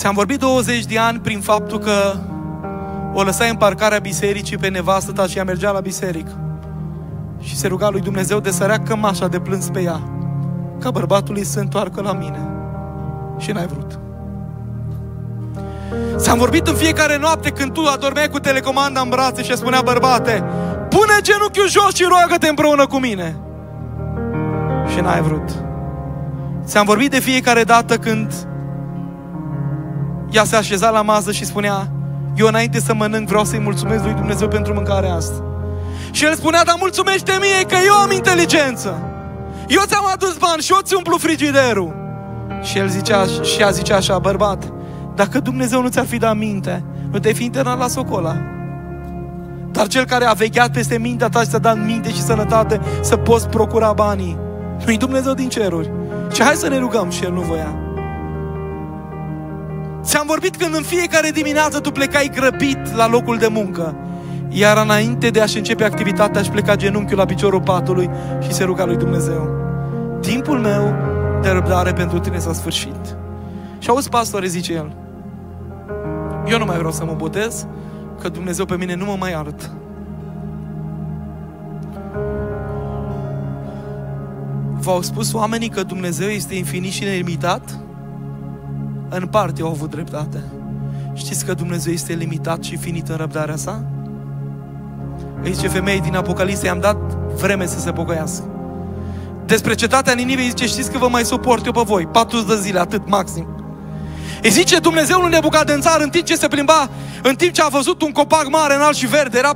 Ți-am vorbit 20 de ani prin faptul că o lăsai în parcarea bisericii pe nevastă ta și ea mergea la biserică. Și se ruga lui Dumnezeu de sărea cămașa de plâns pe ea. Ca bărbatul îi se întoarcă la mine. Și n-ai vrut. Ți-am vorbit în fiecare noapte când tu adormeai cu telecomanda în brațe și spunea bărbate, pune genunchiul jos și roagă-te împreună cu mine. Și n-ai vrut. Ți-am vorbit de fiecare dată când ea se așeza la masă și spunea, eu înainte să mănânc vreau să-i mulțumesc lui Dumnezeu pentru mâncarea asta. Și el spunea, dar mulțumește mie că eu am inteligență. Eu ți-am adus bani și eu ți umplu frigiderul. Și el zicea, și ea zicea așa, bărbat, dacă Dumnezeu nu ți-ar fi dat minte, nu te-ai fi internat la Socola. Dar cel care a vegheat peste mintea ta și ți-a dat minte și sănătate să poți procura banii, nu-i Dumnezeu din ceruri. Și hai să ne rugăm și El nu voia. Ți-am vorbit când în fiecare dimineață tu plecai grăbit la locul de muncă. Iar înainte de a-și începe activitatea, aș pleca genunchiul la piciorul patului și se ruga lui Dumnezeu. Timpul meu de răbdare pentru tine s-a sfârșit. Și auzi, pastore, zice el, eu nu mai vreau să mă botez, că Dumnezeu pe mine nu mă mai arăt. V-au spus oamenii că Dumnezeu este infinit și nelimitat? În parte au avut dreptate. Știți că Dumnezeu este limitat și finit în răbdarea sa? Îi zice femeii din Apocalipse, i-am dat vreme să se pocăiască. Despre cetatea Ninive zice, știți că vă mai suport eu pe voi, 40 de zile, atât maxim. Îi zice Dumnezeu lui Nebucadențar în timp ce se plimba, în timp ce a văzut un copac mare, înalt și verde, era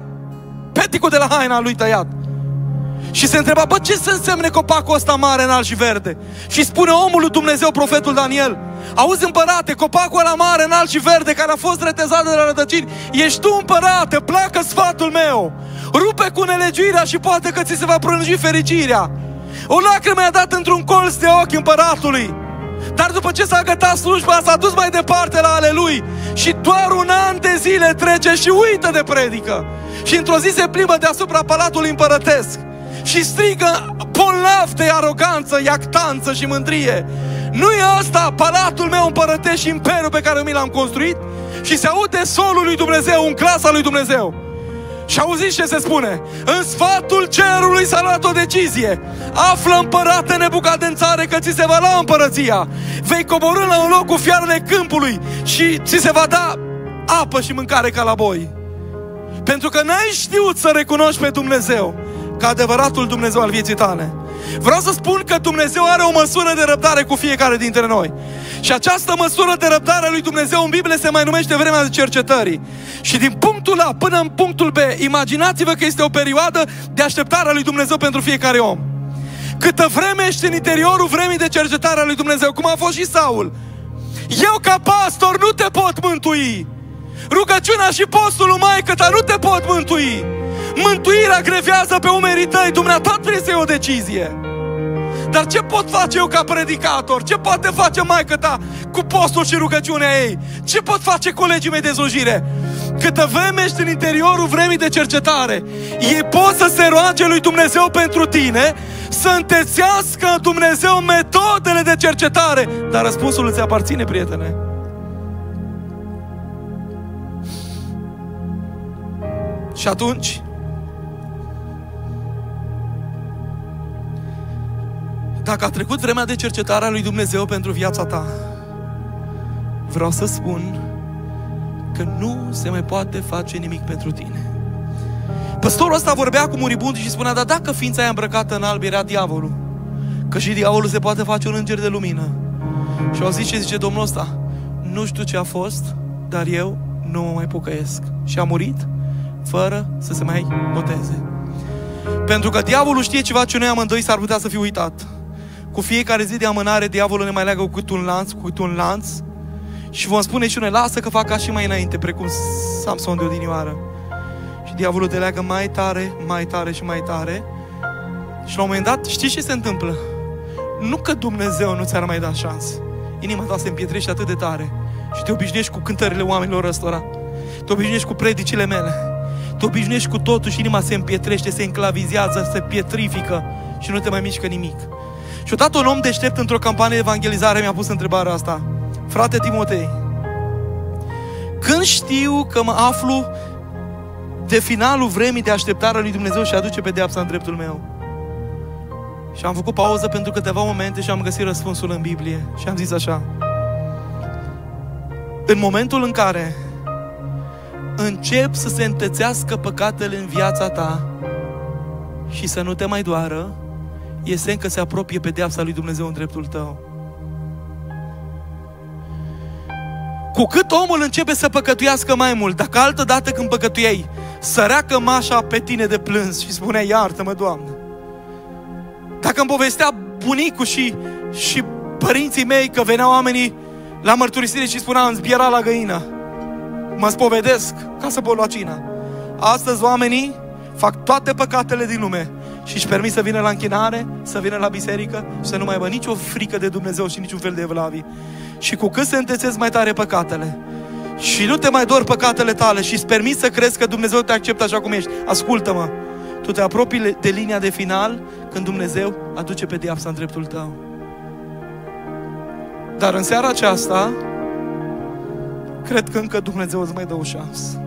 peticul de la haina lui tăiat. Și se întreba, bă, ce să însemne copacul ăsta mare, înalt și verde? Și spune omul lui Dumnezeu, profetul Daniel, auzi împărate, copacul ăla mare, înalt și verde, care a fost retezat de la rădăcini, ești tu împărate, placă sfatul meu, rupe cu nelegiuirea și poate că ți se va prelungi fericirea. O lacrimă i-a dat într-un colț de ochi împăratului. Dar după ce s-a gătat slujba, s-a dus mai departe la ale lui și doar un an de zile trece și uită de predică. Și într-o zi se plimbă deasupra palatului împărătesc și strigă bolnav de aroganță, iactanță și mândrie. Nu e ăsta palatul meu împărătesc și imperiul pe care mi l-am construit? Și se aude solul lui Dumnezeu, în clasa lui Dumnezeu. Și auziți ce se spune? În sfatul cerului s-a luat o decizie. Află împărate nebucadențare că ți se va lua împărăția. Vei coborâ la un loc cu fiarele câmpului și ți se va da apă și mâncare ca la boi. Pentru că n-ai știut să recunoști pe Dumnezeu ca adevăratul Dumnezeu al vieții tale. Vreau să spun că Dumnezeu are o măsură de răbdare cu fiecare dintre noi. Și această măsură de răbdare a lui Dumnezeu în Biblie se mai numește vremea de cercetării. Și din punctul A până în punctul B, imaginați-vă că este o perioadă de așteptare a lui Dumnezeu pentru fiecare om. Câtă vreme ești în interiorul vremii de cercetare a lui Dumnezeu, cum a fost și Saul. Eu ca pastor nu te pot mântui. Rugăciunea și postul lui Maică ta nu te pot mântui. Mântuirea grevează pe umerii tăi, Dumnezeu trebuie să o decizie. Dar ce pot face eu ca predicator? Ce poate face maica ta cu postul și rugăciunea ei? Ce pot face colegii mei de slujire? Câtă vreme ești în interiorul vremii de cercetare, ei pot să se roage lui Dumnezeu pentru tine, să întețească Dumnezeu metodele de cercetare. Dar răspunsul îți aparține, prietene. Și atunci, Dacă a trecut vremea de cercetare a lui Dumnezeu pentru viața ta, vreau să spun că nu se mai poate face nimic pentru tine. Păstorul ăsta vorbea cu muribund și spunea, dar dacă ființa aia îmbrăcată în alb era diavolul, că și diavolul se poate face un înger de lumină. Și au zis ce zice Domnul ăsta, nu știu ce a fost, dar eu nu mă mai pocăiesc. Și a murit fără să se mai boteze. Pentru că diavolul știe ceva ce noi amândoi s-ar putea să fi uitat. Cu fiecare zi de amânare, diavolul ne mai leagă cu un lanț, cu un lanț și vom spune și noi, lasă că fac ca și mai înainte, precum Samson de odinioară. Și diavolul te leagă mai tare, mai tare și mai tare. Și la un moment dat, știi ce se întâmplă? Nu că Dumnezeu nu ți-ar mai da șansă. Inima ta se împietrește atât de tare. Și te obișnuiești cu cântările oamenilor ăstora. Te obișnuiești cu predicile mele. Te obișnuiești cu totul și inima se împietrește, se înclavizează, se pietrifică și nu te mai mișcă nimic. Și odată un om deștept într-o campanie de evangelizare mi-a pus întrebarea asta. Frate Timotei, când știu că mă aflu de finalul vremii de așteptare a lui Dumnezeu și aduce pedeapsa în dreptul meu? Și am făcut pauză pentru câteva momente și am găsit răspunsul în Biblie. Și am zis așa. În momentul în care încep să se întețească păcatele în viața ta și să nu te mai doară, e semn că se apropie pedeapsa lui Dumnezeu în dreptul tău. Cu cât omul începe să păcătuiască mai mult, dacă altă dată când păcătuiei, sărea cămașa pe tine de plâns și spunea, iartă-mă, Doamne. Dacă îmi povestea bunicul și, și părinții mei că veneau oamenii la mărturisire și spuneau, îmi zbiera la găină. Mă spovedesc ca să pot lua cina. Astăzi oamenii fac toate păcatele din lume și își permit să vină la închinare, să vină la biserică și să nu mai aibă nicio frică de Dumnezeu și niciun fel de evlavii. Și cu cât se întețesc mai tare păcatele și nu te mai dor păcatele tale și îți permiți să crezi că Dumnezeu te acceptă așa cum ești, ascultă-mă, tu te apropii de linia de final când Dumnezeu aduce pe diapsa în dreptul tău. Dar în seara aceasta, cred că încă Dumnezeu îți mai dă o șansă.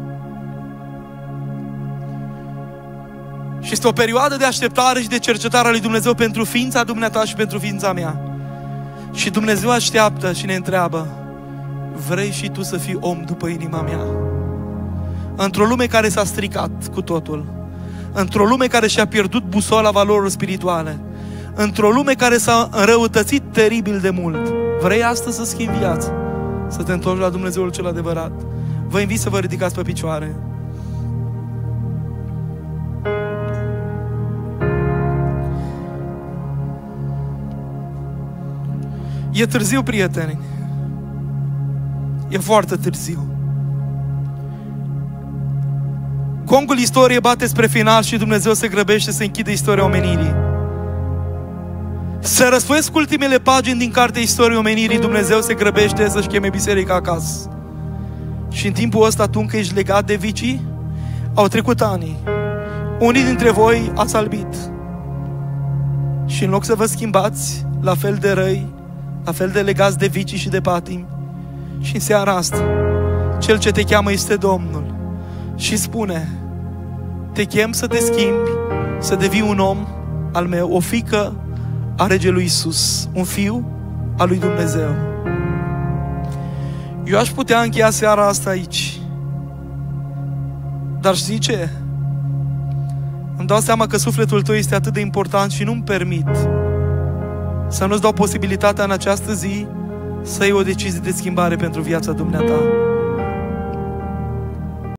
Și este o perioadă de așteptare și de cercetare a lui Dumnezeu pentru ființa dumneata și pentru ființa mea. Și Dumnezeu așteaptă și ne întreabă, vrei și tu să fii om după inima mea? Într-o lume care s-a stricat cu totul, într-o lume care și-a pierdut busola valorilor spirituale, într-o lume care s-a înrăutățit teribil de mult, vrei astăzi să schimbi viața, să te întorci la Dumnezeul cel adevărat? Vă invit să vă ridicați pe picioare. E târziu, prieteni. E foarte târziu. Gongul istoriei bate spre final și Dumnezeu se grăbește să închide istoria omenirii. Să răsfoiesc ultimele pagini din cartea istoriei omenirii, Dumnezeu se grăbește să-și cheme biserica acasă. Și în timpul ăsta, tu încă ești legat de vicii, au trecut ani. Unii dintre voi ați albit. Și în loc să vă schimbați la fel de răi, la fel de legați de vicii și de patimi. Și în seara asta, Cel ce te cheamă este Domnul și spune, te chem să te schimbi, să devii un om al meu, o fică a Regelui Isus, un fiu al lui Dumnezeu. Eu aș putea încheia seara asta aici. Dar știi ce? Îmi dau seama că sufletul tău este atât de important și nu-mi permit să nu-ți dau posibilitatea în această zi să iei o decizie de schimbare pentru viața dumneata.